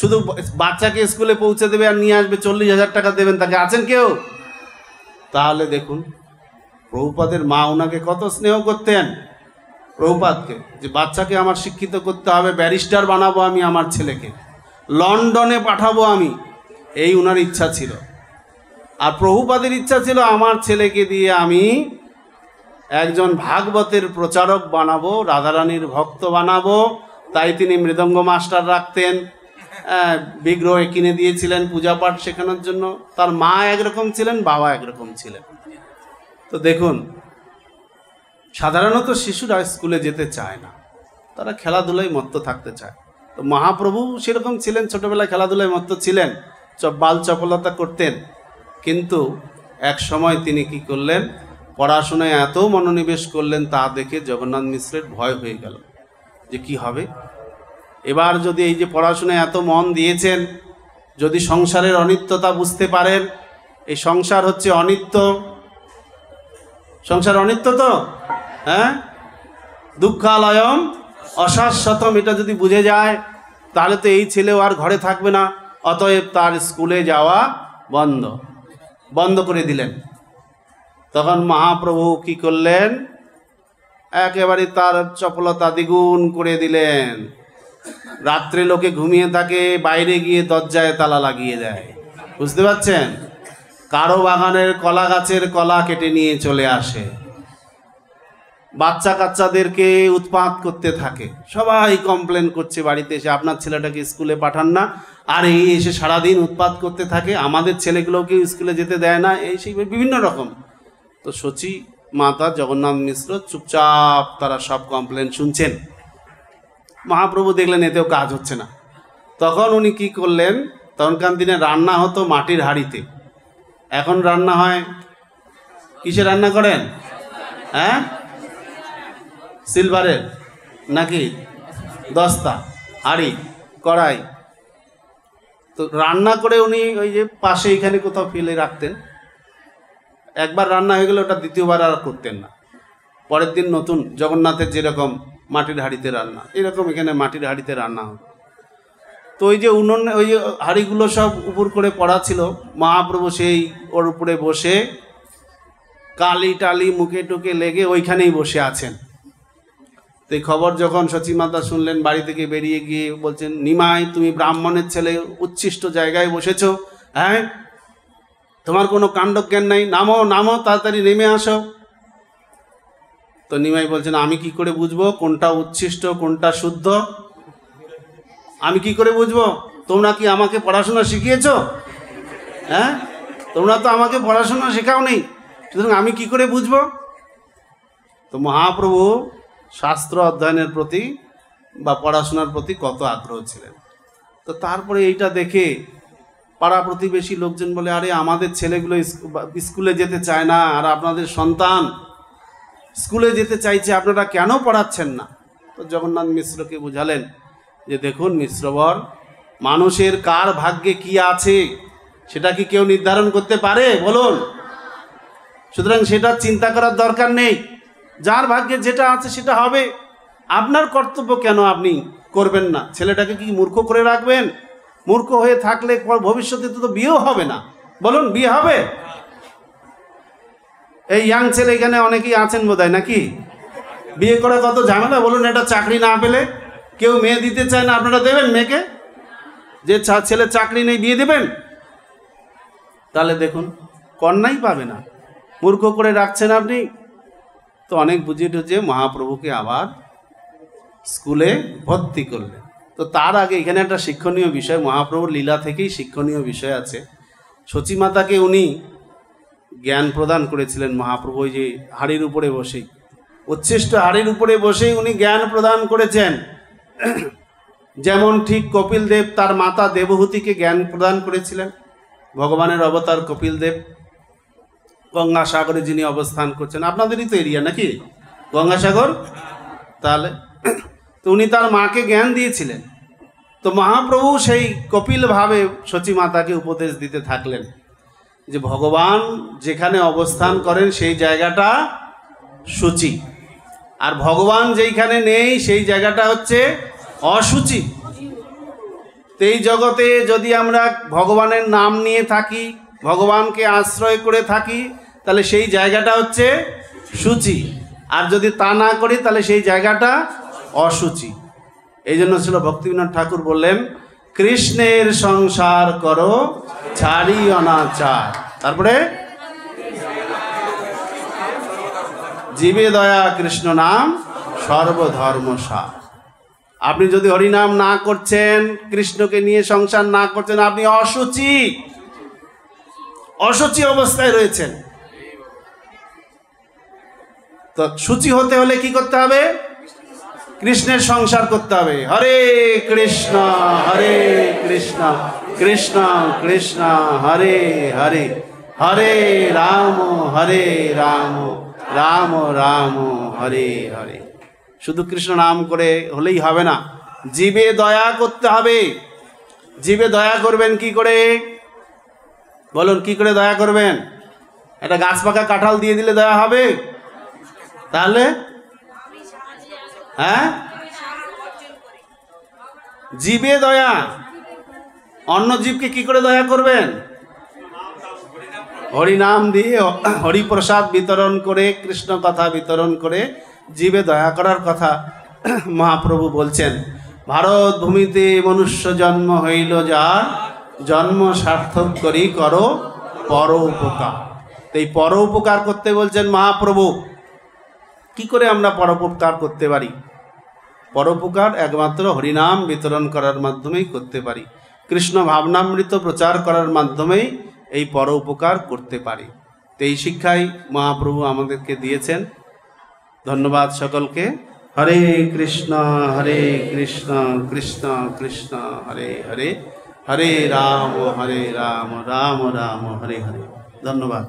Speaker 1: শুধু বাচ্চাকে স্কুলে পৌঁছে দেবে আর নিয়ে আসবে চল্লিশ হাজার টাকা দেবেন তাকে আছেন কেউ তাহলে দেখুন প্রভুপদের মা ওনাকে কত স্নেহ করতেন প্রভুপাতকে যে বাচ্চাকে আমার শিক্ষিত করতে হবে ব্যারিস্টার বানাবো আমি আমার ছেলেকে লন্ডনে পাঠাবো আমি এই ওনার ইচ্ছা ছিল আর প্রভুপাদের ইচ্ছা ছিল আমার ছেলেকে দিয়ে আমি একজন ভাগবতের প্রচারক বানাবো রাধারানীর ভক্ত বানাবো তাই তিনি মৃদঙ্গ মাস্টার রাখতেন বিগ্রহে কিনে দিয়েছিলেন পূজা পাঠ শেখানোর জন্য তার মা একরকম ছিলেন বাবা একরকম ছিলেন তো দেখুন সাধারণত শিশুরা স্কুলে যেতে চায় না তারা খেলাধুলায় মত্ত থাকতে চায় তো মহাপ্রভু সেরকম ছিলেন ছোটোবেলায় খেলাধুলায় মত্ত ছিলেন বাল চপলতা করতেন কিন্তু এক সময় তিনি কি করলেন পড়াশোনায় এত মনোনিবেশ করলেন তা দেখে জগন্নাথ মিশ্রের ভয় হয়ে গেল যে কি হবে এবার যদি এই যে পড়াশোনায় এত মন দিয়েছেন যদি সংসারের অনিত্যতা বুঝতে পারেন এই সংসার হচ্ছে অনিত্য সংসার অনিত্য তো হ্যাঁ দুঃখালয়ম অশাশ্বতম এটা যদি বুঝে যায় তাহলে তো এই ছেলেও আর ঘরে থাকবে না অতএব তার স্কুলে যাওয়া বন্ধ বন্ধ করে দিলেন তখন মহাপ্রভু কি করলেন একেবারে তার চপলতা দ্বিগুণ করে দিলেন রাত্রে লোকে ঘুমিয়ে থাকে বাইরে গিয়ে দরজায় তালা লাগিয়ে দেয় বুঝতে পারছেন কারো বাগানের কলা গাছের কলা কেটে নিয়ে চলে আসে বাচ্চা কাচ্চাদেরকে উৎপাত করতে থাকে সবাই কমপ্লেন করছে বাড়িতে এসে আপনার ছেলেটাকে স্কুলে পাঠান না আর এই এসে সারাদিন উৎপাত করতে থাকে আমাদের ছেলেগুলোকেও স্কুলে যেতে দেয় না এই সেই বিভিন্ন রকম তো সচি মাতা জগন্নাথ মিশ্র চুপচাপ তারা সব কমপ্লেন শুনছেন মহাপ্রভু দেখলেন এতেও কাজ হচ্ছে না তখন উনি কি করলেন তখনকার দিনে রান্না হতো মাটির হাড়িতে এখন রান্না হয় কিসে রান্না করেন হ্যাঁ সিলভারের নাকি দস্তা হাড়ি কড়াই তো রান্না করে উনি ওই যে পাশে এখানে কোথাও ফেলে রাখতেন একবার রান্না হয়ে গেলে ওটা দ্বিতীয়বার আর করতেন না পরের দিন নতুন জগন্নাথের যেরকম মাটির হাড়িতে রান্না এরকম এখানে মাটির হাড়িতে রান্না হতো তো ওই যে উনুন ওই যে হাড়িগুলো সব উপর করে পড়া ছিল মহাপ্রভু সেই ওর উপরে বসে কালি টালি মুখে টুকে লেগে ওইখানেই বসে আছেন তো এই খবর যখন সচিমাতা শুনলেন বাড়ি থেকে বেরিয়ে গিয়ে বলছেন নিমাই তুমি ব্রাহ্মণের ছেলে উচ্ছিষ্ট জায়গায় বসেছ হ্যাঁ তোমার কোনো কাণ্ডজ্ঞান নাই নামো নামো তাড়াতাড়ি নেমে আসো তো নিমাই বলছেন আমি কি করে বুঝবো কোনটা উচ্ছিষ্ট কোনটা শুদ্ধ আমি কি করে বুঝবো তোমরা কি আমাকে পড়াশোনা শিখিয়েছ হ্যাঁ তোমরা তো আমাকে পড়াশোনা শেখাও নেই সুতরাং আমি কি করে বুঝবো তো মহাপ্রভু শাস্ত্র অধ্যয়নের প্রতি বা পড়াশোনার প্রতি কত আগ্রহ ছিলেন তো তারপরে এইটা দেখে পাড়া প্রতিবেশী লোকজন বলে আরে আমাদের ছেলেগুলো স্কুলে যেতে চায় না আর আপনাদের সন্তান স্কুলে যেতে চাইছে আপনারা কেন পড়াচ্ছেন না তো জগন্নাথ মিশ্রকে বোঝালেন যে দেখুন মিশ্রবর মানুষের কার ভাগ্যে কি আছে সেটা কি কেউ নির্ধারণ করতে পারে বলুন সুতরাং সেটা চিন্তা করার দরকার নেই যার ভাগ্যে যেটা আছে সেটা হবে আপনার কর্তব্য কেন আপনি করবেন না ছেলেটাকে কি মূর্খ করে রাখবেন মূর্খ হয়ে থাকলে ভবিষ্যতে তো বিয়েও হবে না বলুন বিয়ে হবে এই ইয়াং ছেলে এখানে অনেকেই আছেন বোধ নাকি বিয়ে করে কত ঝামেলা বলুন এটা চাকরি না পেলে কেউ মেয়ে দিতে চায় না আপনারা দেবেন মেয়েকে যে ছেলে চাকরি নেই বিয়ে দেবেন তাহলে দেখুন কন্যাই পাবে না মূর্খ করে রাখছেন আপনি তো অনেক বুঝিয়ে টুঝিয়ে মহাপ্রভুকে আবার স্কুলে ভর্তি করলেন তো তার আগে এখানে একটা শিক্ষণীয় বিষয় মহাপ্রভুর লীলা থেকেই শিক্ষণীয় বিষয় আছে সচিমাতাকে উনি জ্ঞান প্রদান করেছিলেন মহাপ্রভু যে হাড়ির উপরে বসেই উচ্ছিষ্ট হাড়ির উপরে বসেই উনি জ্ঞান প্রদান করেছেন যেমন ঠিক কপিল দেব তার মাতা দেবহূতিকে জ্ঞান প্রদান করেছিলেন ভগবানের অবতার কপিল দেব গঙ্গাসাগরে যিনি অবস্থান করছেন আপনাদেরই তো এরিয়া নাকি গঙ্গাসাগর তাহলে তো উনি তার মাকে জ্ঞান দিয়েছিলেন তো মহাপ্রভু সেই কপিলভাবে মাতাকে উপদেশ দিতে থাকলেন যে ভগবান যেখানে অবস্থান করেন সেই জায়গাটা সূচি আর ভগবান যেইখানে নেই সেই জায়গাটা হচ্ছে অসূচি তো এই জগতে যদি আমরা ভগবানের নাম নিয়ে থাকি ভগবানকে আশ্রয় করে থাকি তাহলে সেই জায়গাটা হচ্ছে সূচি আর যদি তা না করি তাহলে সেই জায়গাটা অসুচি এই জন্য ছিল ভক্তিবিনোদ ঠাকুর বললেন কৃষ্ণের সংসার করো ছাড়ি অনাচার তারপরে জীবে দয়া কৃষ্ণ নাম সর্বধর্মসার আপনি যদি হরিনাম না করছেন কৃষ্ণকে নিয়ে সংসার না করছেন আপনি অসুচি অসুচি অবস্থায় রয়েছেন তো সূচি হতে হলে কি করতে হবে কৃষ্ণের সংসার করতে হবে হরে কৃষ্ণ হরে কৃষ্ণ কৃষ্ণ কৃষ্ণ হরে হরে হরে রাম হরে রাম রাম রাম হরে হরে শুধু কৃষ্ণ নাম করে হলেই হবে না জীবে দয়া করতে হবে জীবে দয়া করবেন কি করে বলুন কি করে দয়া করবেন একটা গাছ পাকা কাঁঠাল দিয়ে দিলে দয়া হবে তাহলে হ্যাঁ জীবে দয়া অন্য জীবকে কি করে দয়া করবেন হরিনাম দিয়ে হরিপ্রসাদ বিতরণ করে কৃষ্ণ কথা বিতরণ করে জীবে দয়া করার কথা মহাপ্রভু বলছেন ভারত ভূমিতে মনুষ্য জন্ম হইল যার জন্ম সার্থক করি করো পর উপকার এই পর উপকার করতে বলছেন মহাপ্রভু কি করে আমরা পরোপকার করতে পারি পরোপকার একমাত্র হরিনাম বিতরণ করার মাধ্যমেই করতে পারি কৃষ্ণ ভাবনামৃত প্রচার করার মাধ্যমেই এই পর উপকার করতে পারি তো এই শিক্ষাই মহাপ্রভু আমাদেরকে দিয়েছেন ধন্যবাদ সকলকে হরে কৃষ্ণ হরে কৃষ্ণ কৃষ্ণ কৃষ্ণ হরে হরে हरे राम हरे राम राम राम हरे हरे धन्यवाद